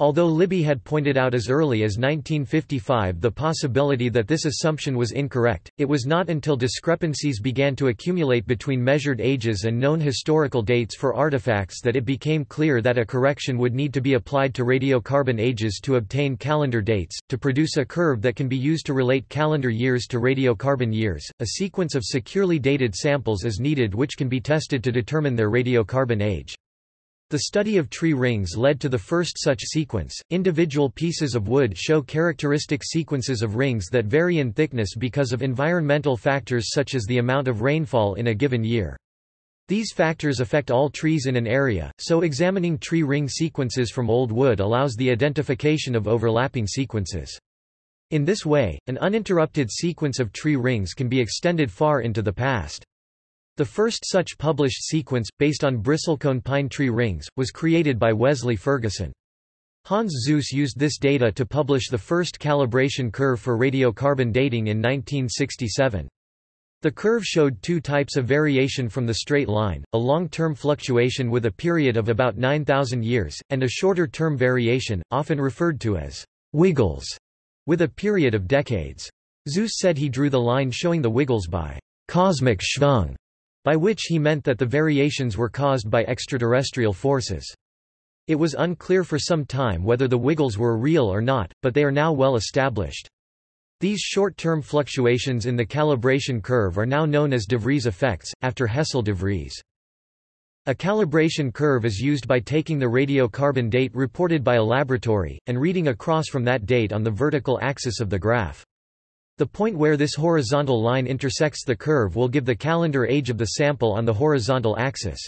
S1: Although Libby had pointed out as early as 1955 the possibility that this assumption was incorrect, it was not until discrepancies began to accumulate between measured ages and known historical dates for artifacts that it became clear that a correction would need to be applied to radiocarbon ages to obtain calendar dates. To produce a curve that can be used to relate calendar years to radiocarbon years, a sequence of securely dated samples is needed which can be tested to determine their radiocarbon age. The study of tree rings led to the first such sequence. Individual pieces of wood show characteristic sequences of rings that vary in thickness because of environmental factors such as the amount of rainfall in a given year. These factors affect all trees in an area, so examining tree ring sequences from old wood allows the identification of overlapping sequences. In this way, an uninterrupted sequence of tree rings can be extended far into the past. The first such published sequence, based on bristlecone pine tree rings, was created by Wesley Ferguson. Hans Suess used this data to publish the first calibration curve for radiocarbon dating in 1967. The curve showed two types of variation from the straight line, a long-term fluctuation with a period of about 9,000 years, and a shorter-term variation, often referred to as wiggles, with a period of decades. Suess said he drew the line showing the wiggles by cosmic schwung, by which he meant that the variations were caused by extraterrestrial forces. It was unclear for some time whether the wiggles were real or not, but they are now well established. These short-term fluctuations in the calibration curve are now known as de Vries effects, after Hessel de Vries. A calibration curve is used by taking the radiocarbon date reported by a laboratory, and reading across from that date on the vertical axis of the graph. The point where this horizontal line intersects the curve will give the calendar age of the sample on the horizontal axis.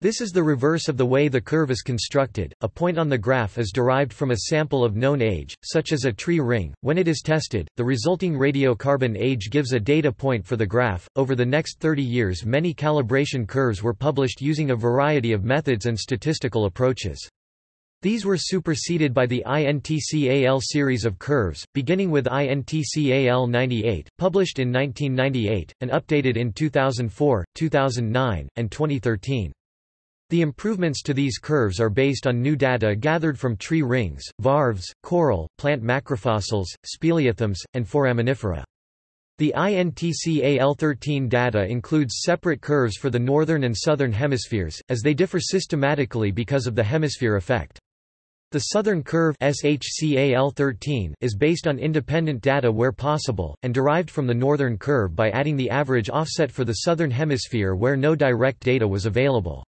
S1: This is the reverse of the way the curve is constructed. A point on the graph is derived from a sample of known age, such as a tree ring. When it is tested, the resulting radiocarbon age gives a data point for the graph. Over the next 30 years, many calibration curves were published using a variety of methods and statistical approaches. These were superseded by the INTCAL series of curves, beginning with INTCAL 98, published in 1998, and updated in 2004, 2009, and 2013. The improvements to these curves are based on new data gathered from tree rings, varves, coral, plant macrofossils, speleothems, and foraminifera. The INTCAL13 data includes separate curves for the northern and southern hemispheres, as they differ systematically because of the hemisphere effect. The southern curve SHCAL13 is based on independent data where possible, and derived from the northern curve by adding the average offset for the southern hemisphere where no direct data was available.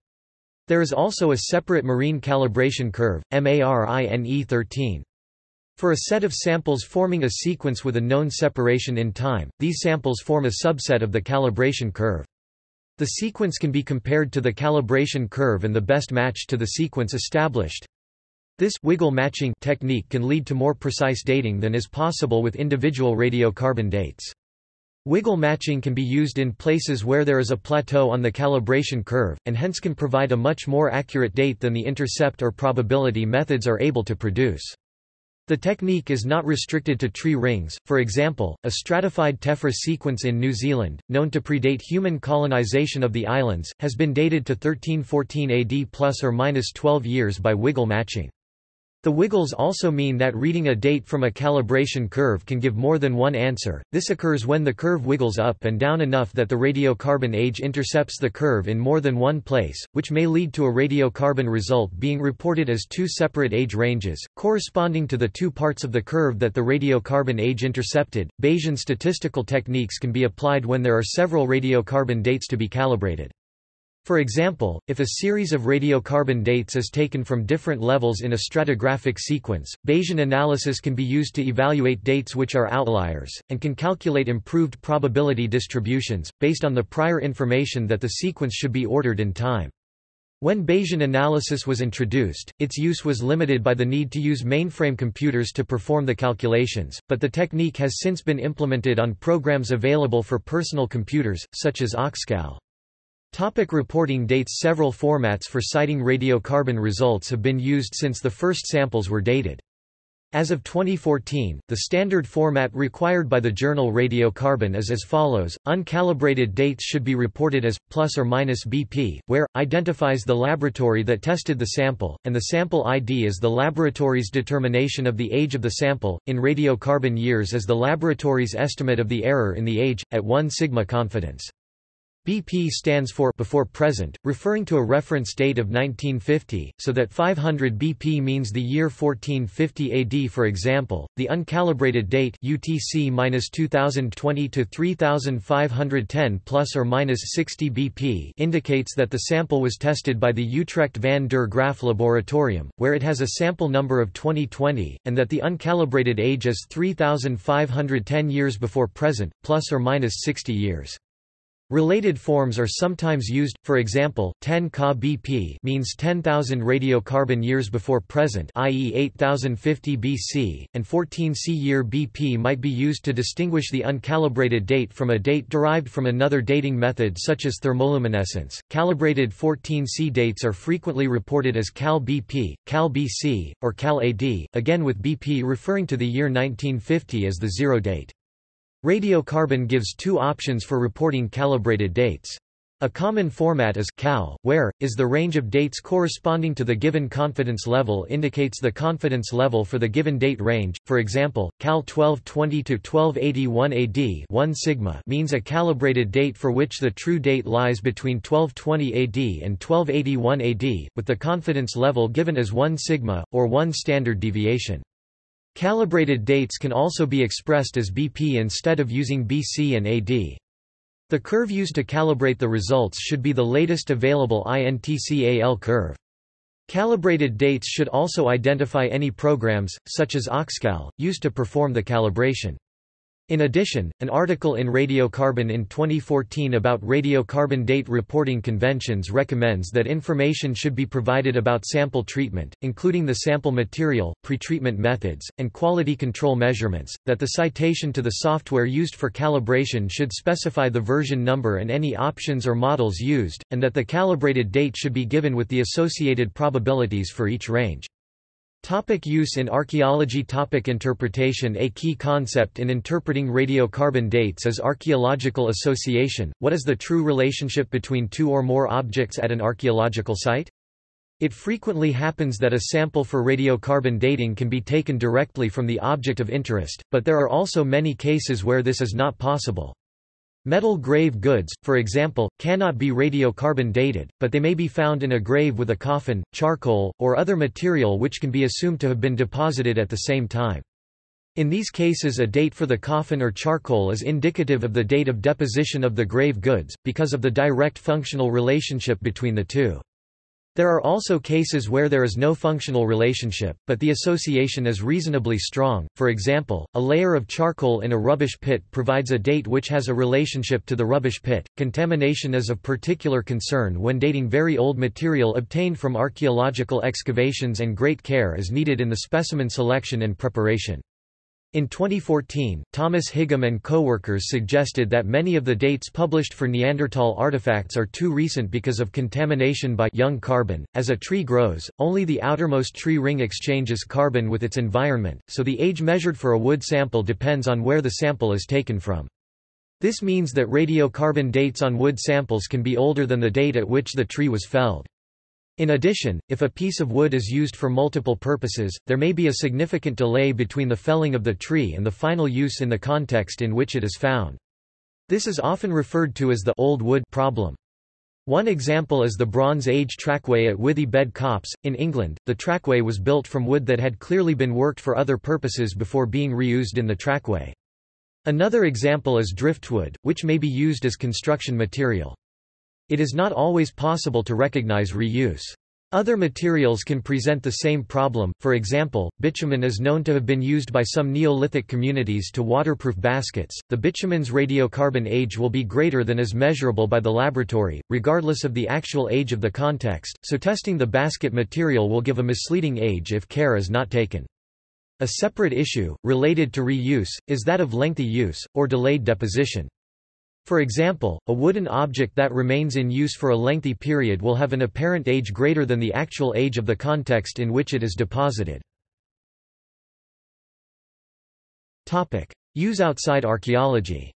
S1: There is also a separate marine calibration curve, MARINE13. For a set of samples forming a sequence with a known separation in time, these samples form a subset of the calibration curve. The sequence can be compared to the calibration curve and the best match to the sequence established. This wiggle matching technique can lead to more precise dating than is possible with individual radiocarbon dates. Wiggle matching can be used in places where there is a plateau on the calibration curve, and hence can provide a much more accurate date than the intercept or probability methods are able to produce. The technique is not restricted to tree rings, for example, a stratified tephra sequence in New Zealand, known to predate human colonization of the islands, has been dated to 1314 AD plus or minus 12 years by wiggle matching. The wiggles also mean that reading a date from a calibration curve can give more than one answer. This occurs when the curve wiggles up and down enough that the radiocarbon age intercepts the curve in more than one place, which may lead to a radiocarbon result being reported as two separate age ranges, corresponding to the two parts of the curve that the radiocarbon age intercepted. Bayesian statistical techniques can be applied when there are several radiocarbon dates to be calibrated. For example, if a series of radiocarbon dates is taken from different levels in a stratigraphic sequence, Bayesian analysis can be used to evaluate dates which are outliers, and can calculate improved probability distributions, based on the prior information that the sequence should be ordered in time. When Bayesian analysis was introduced, its use was limited by the need to use mainframe computers to perform the calculations, but the technique has since been implemented on programs available for personal computers, such as Oxcal. Topic reporting dates Several formats for citing radiocarbon results have been used since the first samples were dated. As of 2014, the standard format required by the journal Radiocarbon is as follows. Uncalibrated dates should be reported as plus or minus BP, where identifies the laboratory that tested the sample, and the sample ID is the laboratory's determination of the age of the sample. In radiocarbon years is the laboratory's estimate of the error in the age at 1 sigma confidence. BP stands for before present, referring to a reference date of 1950, so that 500 BP means the year 1450 AD for example, the uncalibrated date UTC-2020 to 3510 plus or minus 60 BP indicates that the sample was tested by the Utrecht van der Graaff Laboratorium, where it has a sample number of 2020, and that the uncalibrated age is 3510 years before present, plus or minus 60 years. Related forms are sometimes used, for example, 10 Ka BP means 10,000 radiocarbon years before present i.e. 8050 BC, and 14 C year BP might be used to distinguish the uncalibrated date from a date derived from another dating method such as thermoluminescence. Calibrated 14 C dates are frequently reported as Cal BP, Cal BC, or Cal AD, again with BP referring to the year 1950 as the zero date. Radiocarbon gives two options for reporting calibrated dates. A common format is cal, where, is the range of dates corresponding to the given confidence level indicates the confidence level for the given date range, for example, cal 1220 to 1281 AD 1 sigma means a calibrated date for which the true date lies between 1220 AD and 1281 AD, with the confidence level given as 1 sigma, or 1 standard deviation. Calibrated dates can also be expressed as BP instead of using BC and AD. The curve used to calibrate the results should be the latest available INTCAL curve. Calibrated dates should also identify any programs, such as Oxcal, used to perform the calibration. In addition, an article in Radiocarbon in 2014 about radiocarbon date reporting conventions recommends that information should be provided about sample treatment, including the sample material, pretreatment methods, and quality control measurements, that the citation to the software used for calibration should specify the version number and any options or models used, and that the calibrated date should be given with the associated probabilities for each range. Topic use in archaeology Topic Interpretation A key concept in interpreting radiocarbon dates is archaeological association. What is the true relationship between two or more objects at an archaeological site? It frequently happens that a sample for radiocarbon dating can be taken directly from the object of interest, but there are also many cases where this is not possible. Metal grave goods, for example, cannot be radiocarbon dated, but they may be found in a grave with a coffin, charcoal, or other material which can be assumed to have been deposited at the same time. In these cases a date for the coffin or charcoal is indicative of the date of deposition of the grave goods, because of the direct functional relationship between the two. There are also cases where there is no functional relationship, but the association is reasonably strong. For example, a layer of charcoal in a rubbish pit provides a date which has a relationship to the rubbish pit. Contamination is of particular concern when dating very old material obtained from archaeological excavations and great care is needed in the specimen selection and preparation. In 2014, Thomas Higham and co-workers suggested that many of the dates published for Neanderthal artifacts are too recent because of contamination by young carbon. As a tree grows, only the outermost tree ring exchanges carbon with its environment, so the age measured for a wood sample depends on where the sample is taken from. This means that radiocarbon dates on wood samples can be older than the date at which the tree was felled. In addition, if a piece of wood is used for multiple purposes, there may be a significant delay between the felling of the tree and the final use in the context in which it is found. This is often referred to as the old wood problem. One example is the Bronze Age trackway at Withy Bed Copse, in England. The trackway was built from wood that had clearly been worked for other purposes before being reused in the trackway. Another example is driftwood, which may be used as construction material. It is not always possible to recognize reuse. Other materials can present the same problem, for example, bitumen is known to have been used by some Neolithic communities to waterproof baskets. The bitumen's radiocarbon age will be greater than is measurable by the laboratory, regardless of the actual age of the context, so testing the basket material will give a misleading age if care is not taken. A separate issue, related to reuse, is that of lengthy use, or delayed deposition. For example, a wooden object that remains in use for a lengthy period will have an apparent age greater than the actual age of the context in which it is deposited. Use outside archaeology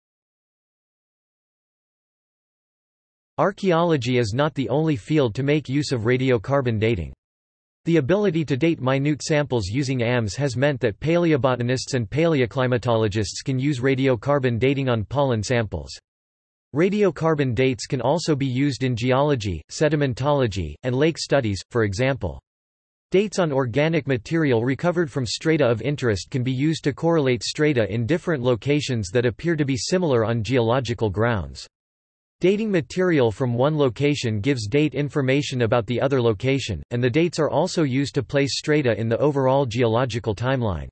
S1: Archaeology is not the only field to make use of radiocarbon dating. The ability to date minute samples using AMS has meant that paleobotanists and paleoclimatologists can use radiocarbon dating on pollen samples. Radiocarbon dates can also be used in geology, sedimentology, and lake studies, for example. Dates on organic material recovered from strata of interest can be used to correlate strata in different locations that appear to be similar on geological grounds. Dating material from one location gives date information about the other location, and the dates are also used to place strata in the overall geological timeline.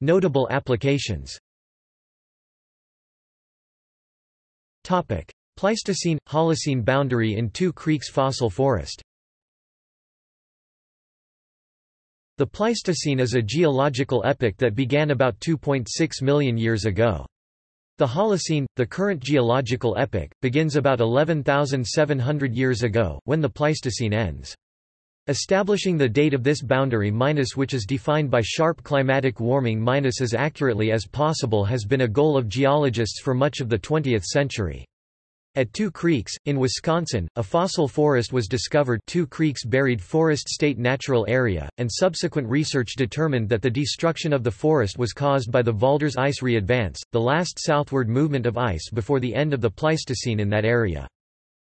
S1: Notable applications Topic: Pleistocene Holocene boundary in Two Creeks fossil forest. The Pleistocene is a geological epoch that began about 2.6 million years ago. The Holocene, the current geological epoch, begins about 11,700 years ago, when the Pleistocene ends. Establishing the date of this boundary minus which is defined by sharp climatic warming minus as accurately as possible has been a goal of geologists for much of the 20th century. At Two Creeks, in Wisconsin, a fossil forest was discovered Two Creeks Buried Forest State Natural Area, and subsequent research determined that the destruction of the forest was caused by the Valder's Ice Readvance, the last southward movement of ice before the end of the Pleistocene in that area.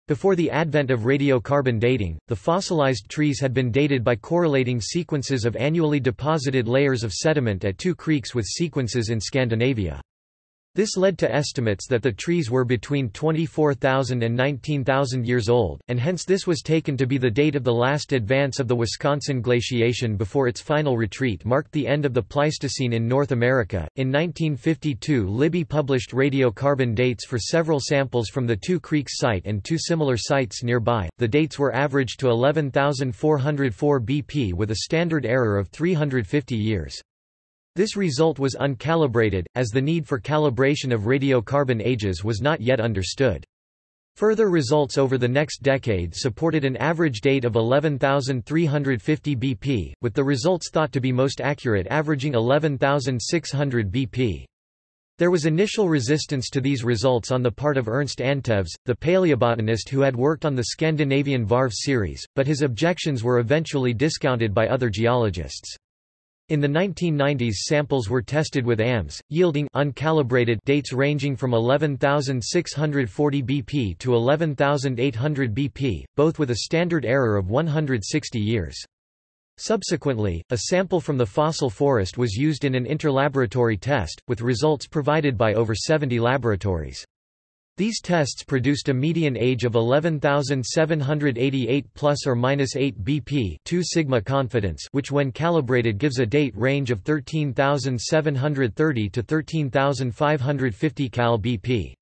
S1: Before the advent of radiocarbon dating, the fossilized trees had been dated by correlating sequences of annually deposited layers of sediment at two creeks with sequences in Scandinavia. This led to estimates that the trees were between 24,000 and 19,000 years old, and hence this was taken to be the date of the last advance of the Wisconsin glaciation before its final retreat marked the end of the Pleistocene in North America. In 1952, Libby published radiocarbon dates for several samples from the Two Creeks site and two similar sites nearby. The dates were averaged to 11,404 BP with a standard error of 350 years. This result was uncalibrated, as the need for calibration of radiocarbon ages was not yet understood. Further results over the next decade supported an average date of 11,350 BP, with the results thought to be most accurate averaging 11,600 BP. There was initial resistance to these results on the part of Ernst Antevs, the paleobotanist who had worked on the Scandinavian Varve series, but his objections were eventually discounted by other geologists. In the 1990s samples were tested with AMS, yielding uncalibrated dates ranging from 11,640 BP to 11,800 BP, both with a standard error of 160 years. Subsequently, a sample from the fossil forest was used in an interlaboratory test, with results provided by over 70 laboratories. These tests produced a median age of 11,788 plus or minus 8 BP 2 sigma confidence which when calibrated gives a date range of 13,730 to 13,550 cal BP.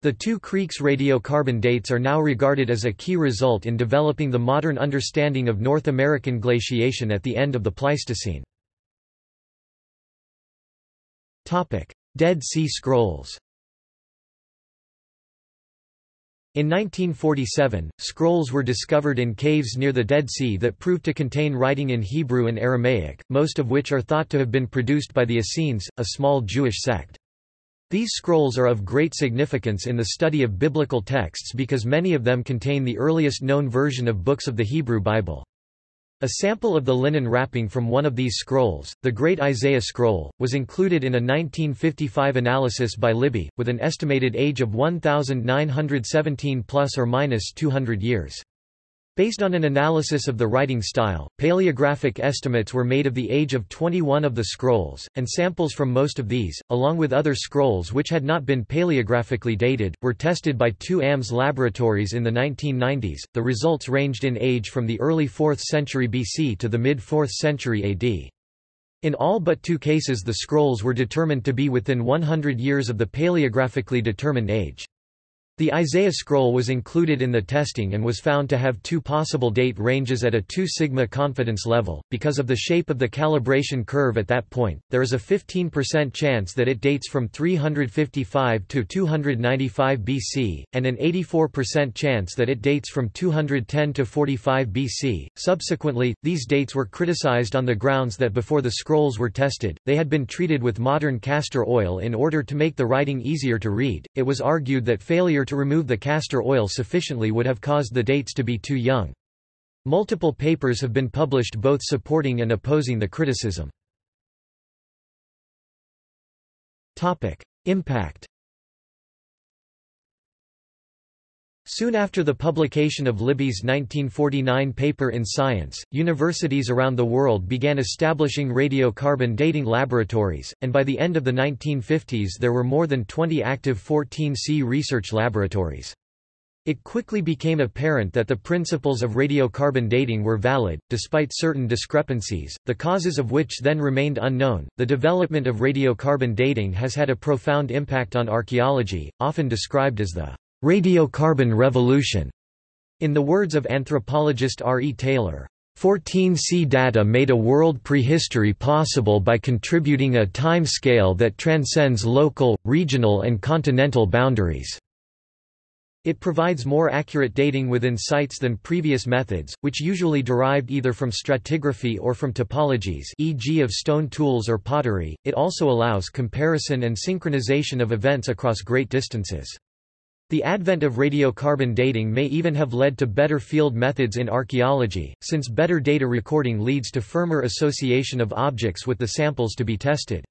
S1: The two creeks radiocarbon dates are now regarded as a key result in developing the modern understanding of North American glaciation at the end of the Pleistocene. Dead Sea Scrolls in 1947, scrolls were discovered in caves near the Dead Sea that proved to contain writing in Hebrew and Aramaic, most of which are thought to have been produced by the Essenes, a small Jewish sect. These scrolls are of great significance in the study of biblical texts because many of them contain the earliest known version of books of the Hebrew Bible. A sample of the linen wrapping from one of these scrolls, the Great Isaiah Scroll, was included in a 1955 analysis by Libby, with an estimated age of 1,917 plus or minus 200 years. Based on an analysis of the writing style, paleographic estimates were made of the age of 21 of the scrolls, and samples from most of these, along with other scrolls which had not been paleographically dated, were tested by two AMS laboratories in the 1990s. The results ranged in age from the early 4th century BC to the mid 4th century AD. In all but two cases the scrolls were determined to be within 100 years of the paleographically determined age. The Isaiah scroll was included in the testing and was found to have two possible date ranges at a 2 sigma confidence level. Because of the shape of the calibration curve at that point, there is a 15% chance that it dates from 355 to 295 BC, and an 84% chance that it dates from 210 to 45 BC. Subsequently, these dates were criticized on the grounds that before the scrolls were tested, they had been treated with modern castor oil in order to make the writing easier to read. It was argued that failure to to remove the castor oil sufficiently would have caused the dates to be too young. Multiple papers have been published both supporting and opposing the criticism. Impact Soon after the publication of Libby's 1949 paper in Science, universities around the world began establishing radiocarbon dating laboratories, and by the end of the 1950s there were more than 20 active 14C research laboratories. It quickly became apparent that the principles of radiocarbon dating were valid, despite certain discrepancies, the causes of which then remained unknown. The development of radiocarbon dating has had a profound impact on archaeology, often described as the radiocarbon revolution. In the words of anthropologist R. E. Taylor, 14C data made a world prehistory possible by contributing a time scale that transcends local, regional and continental boundaries. It provides more accurate dating within sites than previous methods, which usually derived either from stratigraphy or from typologies e.g. of stone tools or pottery. It also allows comparison and synchronization of events across great distances. The advent of radiocarbon dating may even have led to better field methods in archaeology, since better data recording leads to firmer association of objects with the samples to be tested.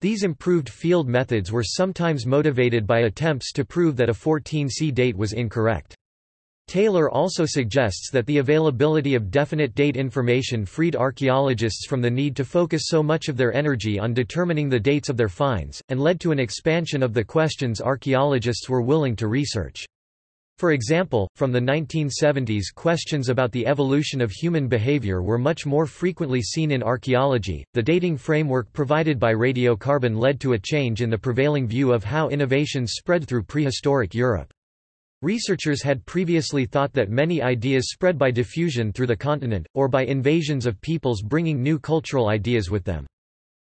S1: These improved field methods were sometimes motivated by attempts to prove that a 14C date was incorrect. Taylor also suggests that the availability of definite date information freed archaeologists from the need to focus so much of their energy on determining the dates of their finds, and led to an expansion of the questions archaeologists were willing to research. For example, from the 1970s questions about the evolution of human behavior were much more frequently seen in archaeology. The dating framework provided by radiocarbon led to a change in the prevailing view of how innovations spread through prehistoric Europe. Researchers had previously thought that many ideas spread by diffusion through the continent, or by invasions of peoples bringing new cultural ideas with them.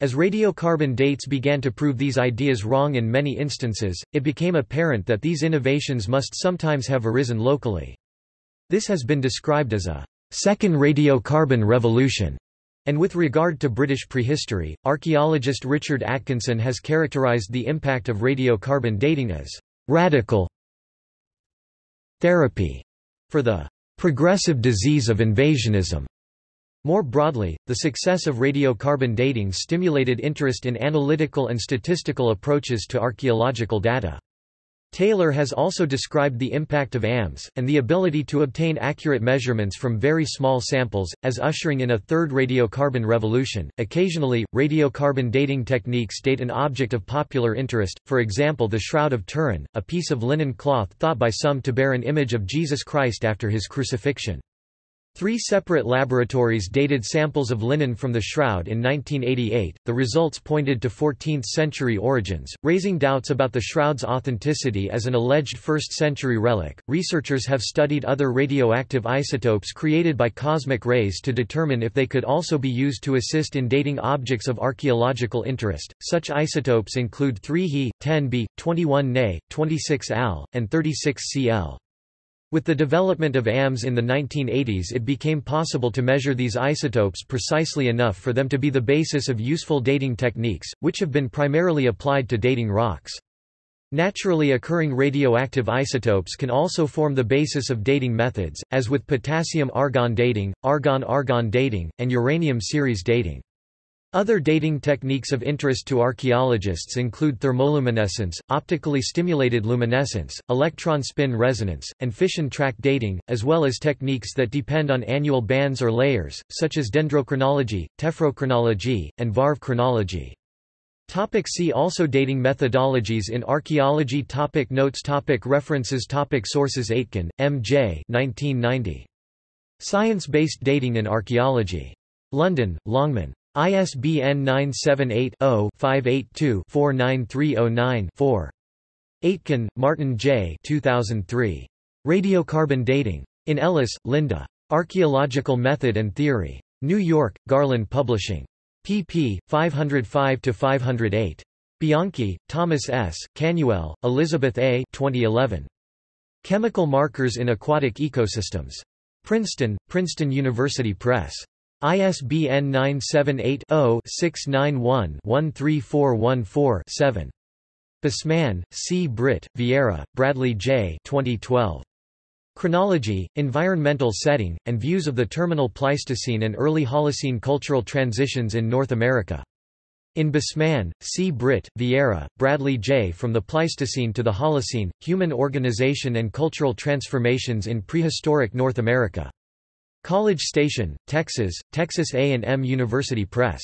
S1: As radiocarbon dates began to prove these ideas wrong in many instances, it became apparent that these innovations must sometimes have arisen locally. This has been described as a second radiocarbon revolution. And with regard to British prehistory, archaeologist Richard Atkinson has characterised the impact of radiocarbon dating as radical therapy for the progressive disease of invasionism. More broadly, the success of radiocarbon dating stimulated interest in analytical and statistical approaches to archaeological data. Taylor has also described the impact of AMS, and the ability to obtain accurate measurements from very small samples, as ushering in a third radiocarbon revolution. Occasionally, radiocarbon dating techniques date an object of popular interest, for example the Shroud of Turin, a piece of linen cloth thought by some to bear an image of Jesus Christ after his crucifixion. Three separate laboratories dated samples of linen from the shroud in 1988. The results pointed to 14th century origins, raising doubts about the shroud's authenticity as an alleged 1st century relic. Researchers have studied other radioactive isotopes created by cosmic rays to determine if they could also be used to assist in dating objects of archaeological interest. Such isotopes include 3 He, 10 Be, 21 Ne, 26 Al, and 36 Cl. With the development of AMS in the 1980s it became possible to measure these isotopes precisely enough for them to be the basis of useful dating techniques, which have been primarily applied to dating rocks. Naturally occurring radioactive isotopes can also form the basis of dating methods, as with potassium-argon dating, argon-argon dating, and uranium series dating. Other dating techniques of interest to archaeologists include thermoluminescence, optically stimulated luminescence, electron spin resonance, and fission track dating, as well as techniques that depend on annual bands or layers, such as dendrochronology, tephrochronology, and Varve chronology. Topic see also Dating methodologies in archaeology topic Notes topic References topic Sources Aitken, M. J. 1990. Science-based dating in archaeology. London, Longman. ISBN 978-0-582-49309-4. Aitken, Martin J. 2003. Radiocarbon Dating. In Ellis, Linda. Archaeological Method and Theory. New York, Garland Publishing. pp. 505–508. Bianchi, Thomas S., Canuel, Elizabeth A. 2011. Chemical Markers in Aquatic Ecosystems. Princeton, Princeton University Press. ISBN 978-0-691-13414-7. Bousman, C. Britt, Vierra, Bradley J. 2012. Chronology, Environmental Setting, and Views of the Terminal Pleistocene and Early Holocene Cultural Transitions in North America. In Bousman, C. Britt, Vierra, Bradley J. From the Pleistocene to the Holocene, Human Organization and Cultural Transformations in Prehistoric North America. College Station, Texas, Texas A&M University Press.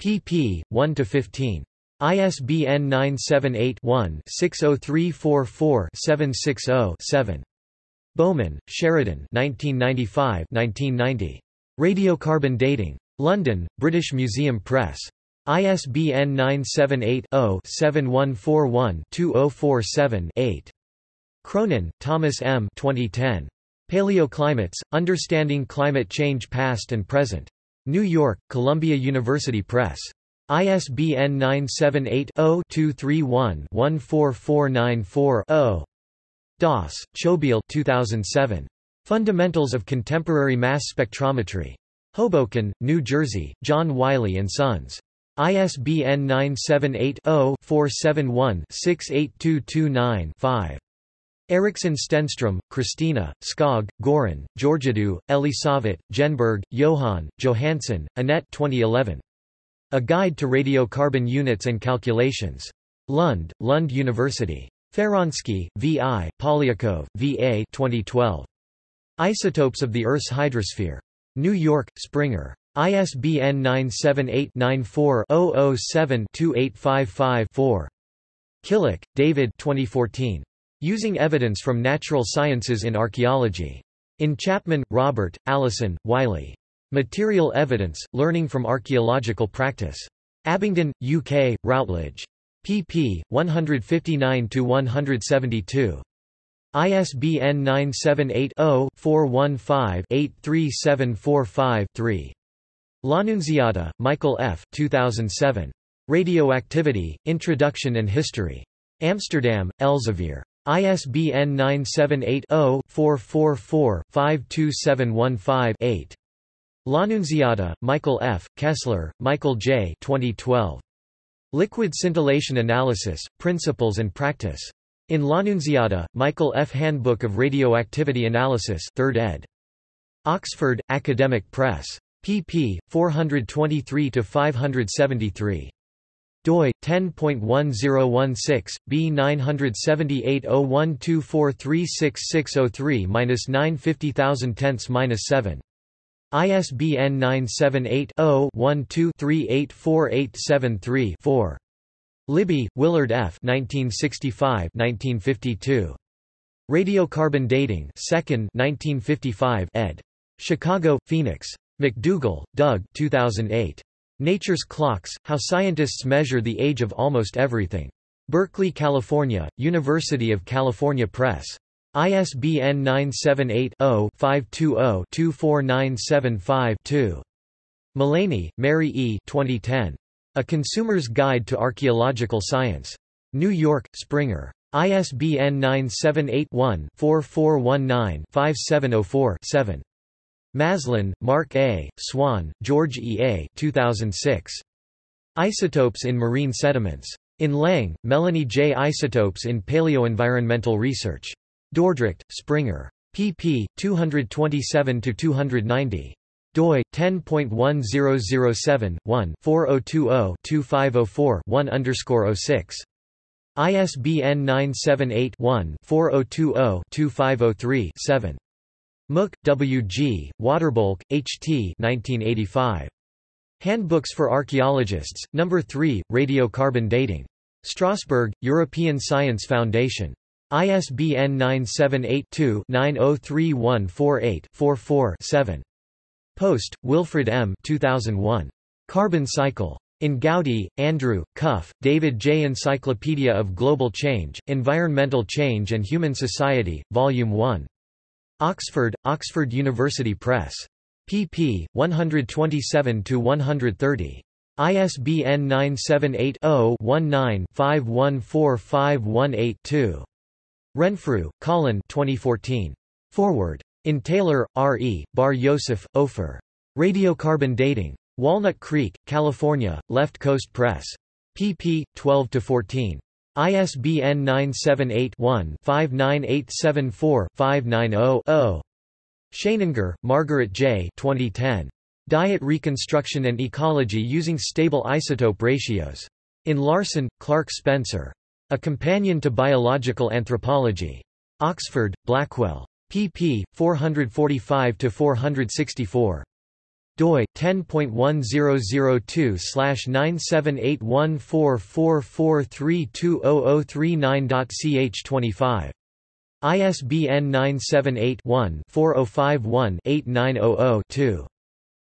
S1: pp. 1–15. ISBN 978-1-60344-760-7. Bowman, Sheridan 1995–1990. Radiocarbon Dating. London, British Museum Press. ISBN 978-0-7141-2047-8. Cronin, Thomas M. 2010. Paleoclimates, Understanding Climate Change Past and Present. New York, Columbia University Press. ISBN 978-0-231-14494-0. Dass, Chhabil 2007. Fundamentals of Contemporary Mass Spectrometry. Hoboken, New Jersey, John Wiley & Sons. ISBN 978 Eriksson Stenström, Christina, Skog, Goran, Georgiadou, Elisavet, Genberg, Johan, Johansson, Annette 2011. A Guide to Radiocarbon Units and Calculations. Lund, Lund University. Ferronsky, V. I., Polyakov, V. A. 2012. Isotopes of the Earth's hydrosphere. New York, Springer. ISBN 978-94-007-2855-4. Killick, David 2014. Using Evidence from Natural Sciences in Archaeology. In Chapman, Robert, Alison, Wylie. Material Evidence, Learning from Archaeological Practice. Abingdon, UK, Routledge. pp. 159–172. ISBN 978-0-415-83745-3. L'Annunziata, Michael F. 2007. Radioactivity, Introduction and History. Amsterdam, Elsevier. ISBN 978-0-444-52715-8. L'Annunziata, Michael F., Kessler, Michael J. 2012. Liquid Scintillation Analysis, Principles and Practice. In L'Annunziata, Michael F. Handbook of Radioactivity Analysis 3rd ed. Oxford, Academic Press pp. 423–573. Doi 10.1016 b 978-0124366603-950010-7 ISBN 978-0-12-384873-4. Libby, Willard F. 1965–1952. Radiocarbon Dating 2nd 1955 ed. Chicago, Phoenix. McDougall, Doug 2008. Nature's Clocks, How Scientists Measure the Age of Almost Everything. Berkeley, California, University of California Press. ISBN 978-0-520-24975-2. Malainey, Mary E. 2010. A Consumer's Guide to Archaeological Science. New York, Springer. ISBN 978 one 4419 5704 7 Maslin, Mark A., Swann, George E. A. 2006. Isotopes in Marine Sediments. In Leng, Melanie J. Isotopes in Paleoenvironmental Research. Dordrecht, Springer. pp. 227–290. doi 10.1007 1 4020 2504 1 06. ISBN 978 one 4020 2503 7. Mook, W. G., Waterbolk, H. T. 1985. Handbooks for Archaeologists, No. 3, Radiocarbon Dating. Strasbourg, European Science Foundation. ISBN 978-2-903148-44-7. Post, Wilfred M. 2001. Carbon Cycle. In Goudie, Andrew, Cuff, David J. Encyclopedia of Global Change, Environmental Change and Human Society, Volume 1. Oxford, Oxford University Press. pp. 127–130. ISBN 978-0-19-514518-2. Renfrew, Colin 2014. Foreword. In Taylor, R. E., Bar Yosef, Ofer. Radiocarbon Dating. Walnut Creek, California, Left Coast Press. pp. 12–14. ISBN 978-1-59874-590-0. Schoeninger, Margaret J. 2010. Diet Reconstruction and Ecology Using Stable Isotope Ratios. In Larsen, Clark Spencer. A Companion to Biological Anthropology. Oxford, Blackwell. pp. 445–464 doi 10.1002/9781444320039.ch 25 ISBN 978-1-4051-8900-2.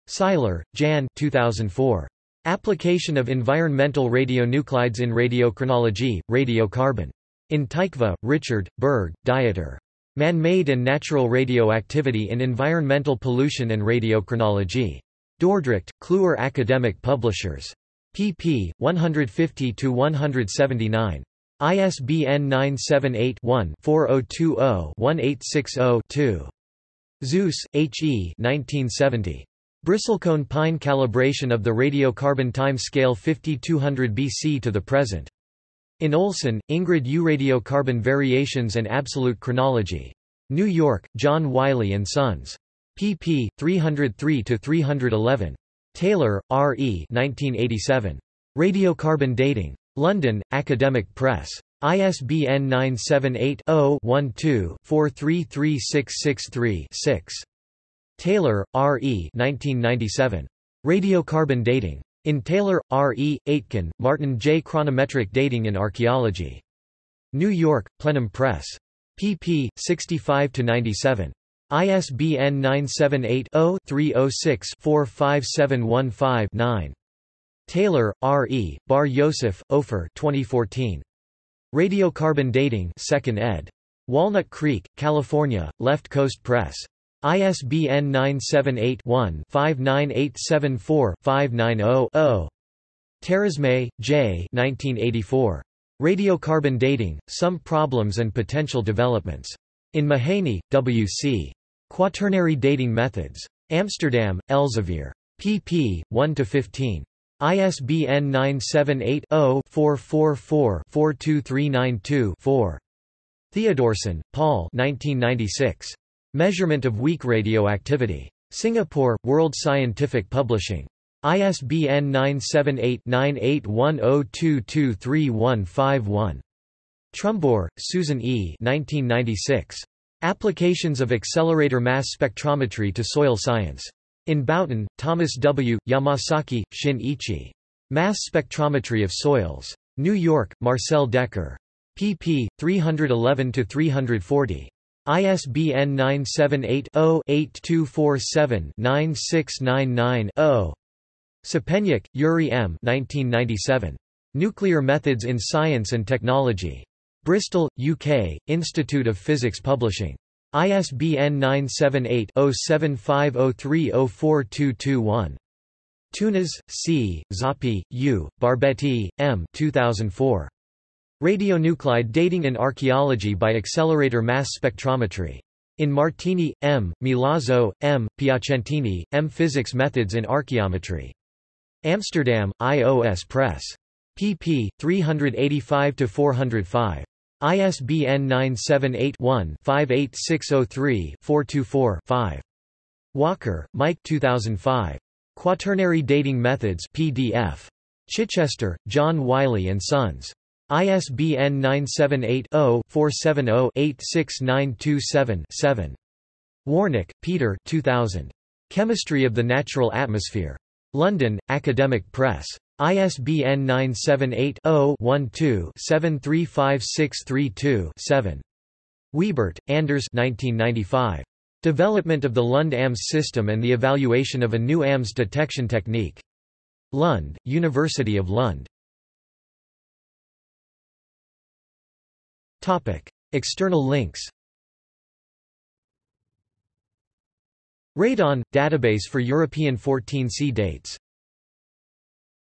S1: Seiler, Jan 2004. Application of Environmental Radionuclides in Radiochronology, Radiocarbon. In Tykva, Richard, Berg, Dieter. Man-made and natural radioactivity in environmental pollution and radiochronology. Dordrecht, Kluwer Academic Publishers. pp. 150–179. ISBN 978-1-4020-1860-2. Suess, H. E. 1970. Bristlecone Pine Calibration of the Radiocarbon Time Scale 5200 BC to the Present. In Olsson, Ingrid U. Radiocarbon Variations and Absolute Chronology. New York, John Wiley & Sons. pp. 303–311. Taylor, R. E. 1987. Radiocarbon Dating. London, Academic Press. ISBN 978-0-12-433663-6. Taylor, R. E. 1997. Radiocarbon Dating. In Taylor, R. E., Aitken, Martin J. Chronometric Dating in Archaeology. New York, Plenum Press. pp. 65–97. ISBN 978-0-306-45715-9. Taylor, R. E., Bar Yosef, Ofer 2014. Radiocarbon Dating 2nd ed. Walnut Creek, California, Left Coast Press. ISBN 978-1-59874-590-0. Terasmae, J. 1984. Radiocarbon Dating, Some Problems and Potential Developments. In Mahaney, W. C. Quaternary Dating Methods. Amsterdam, Elsevier. pp. 1–15. ISBN 978-0-444-42392-4. Theodorson, Paul Measurement of weak radioactivity. Singapore, World Scientific Publishing. ISBN 978-9810223151. Trumbore, Susan E. 1996. Applications of Accelerator Mass Spectrometry to Soil Science. In Boutton, Thomas W., Yamasaki, Shin Ichi. Mass Spectrometry of Soils. New York, Marcel Dekker. pp. 311–340. ISBN 978-0-8247-9699-0. Tsipenyuk, Yuri M. 1997. Nuclear Methods in Science and Technology. Bristol, UK, Institute of Physics Publishing. ISBN 978-0750304221. Tuniz, C., Zoppi, U., Barbetti, M. 2004. Radionuclide Dating in Archaeology by Accelerator Mass Spectrometry. In Martini, M., Milazzo, M., Piacentini, M. Physics Methods in Archaeometry. Amsterdam, IOS Press. pp. 385–405. ISBN 978-1-58603-424-5. Walker, Mike 2005. Quaternary Dating Methods PDF. Chichester, John Wiley & Sons. ISBN 978-0-470-86927-7. Warneck, Peter 2000. Chemistry of the Natural Atmosphere. London, Academic Press. ISBN 978-0-12-735632-7. Wiebert, Anders 1995. Development of the Lund-AMS system and the evaluation of a new AMS detection technique. Lund, University of Lund. External links Radon – database for European 14C dates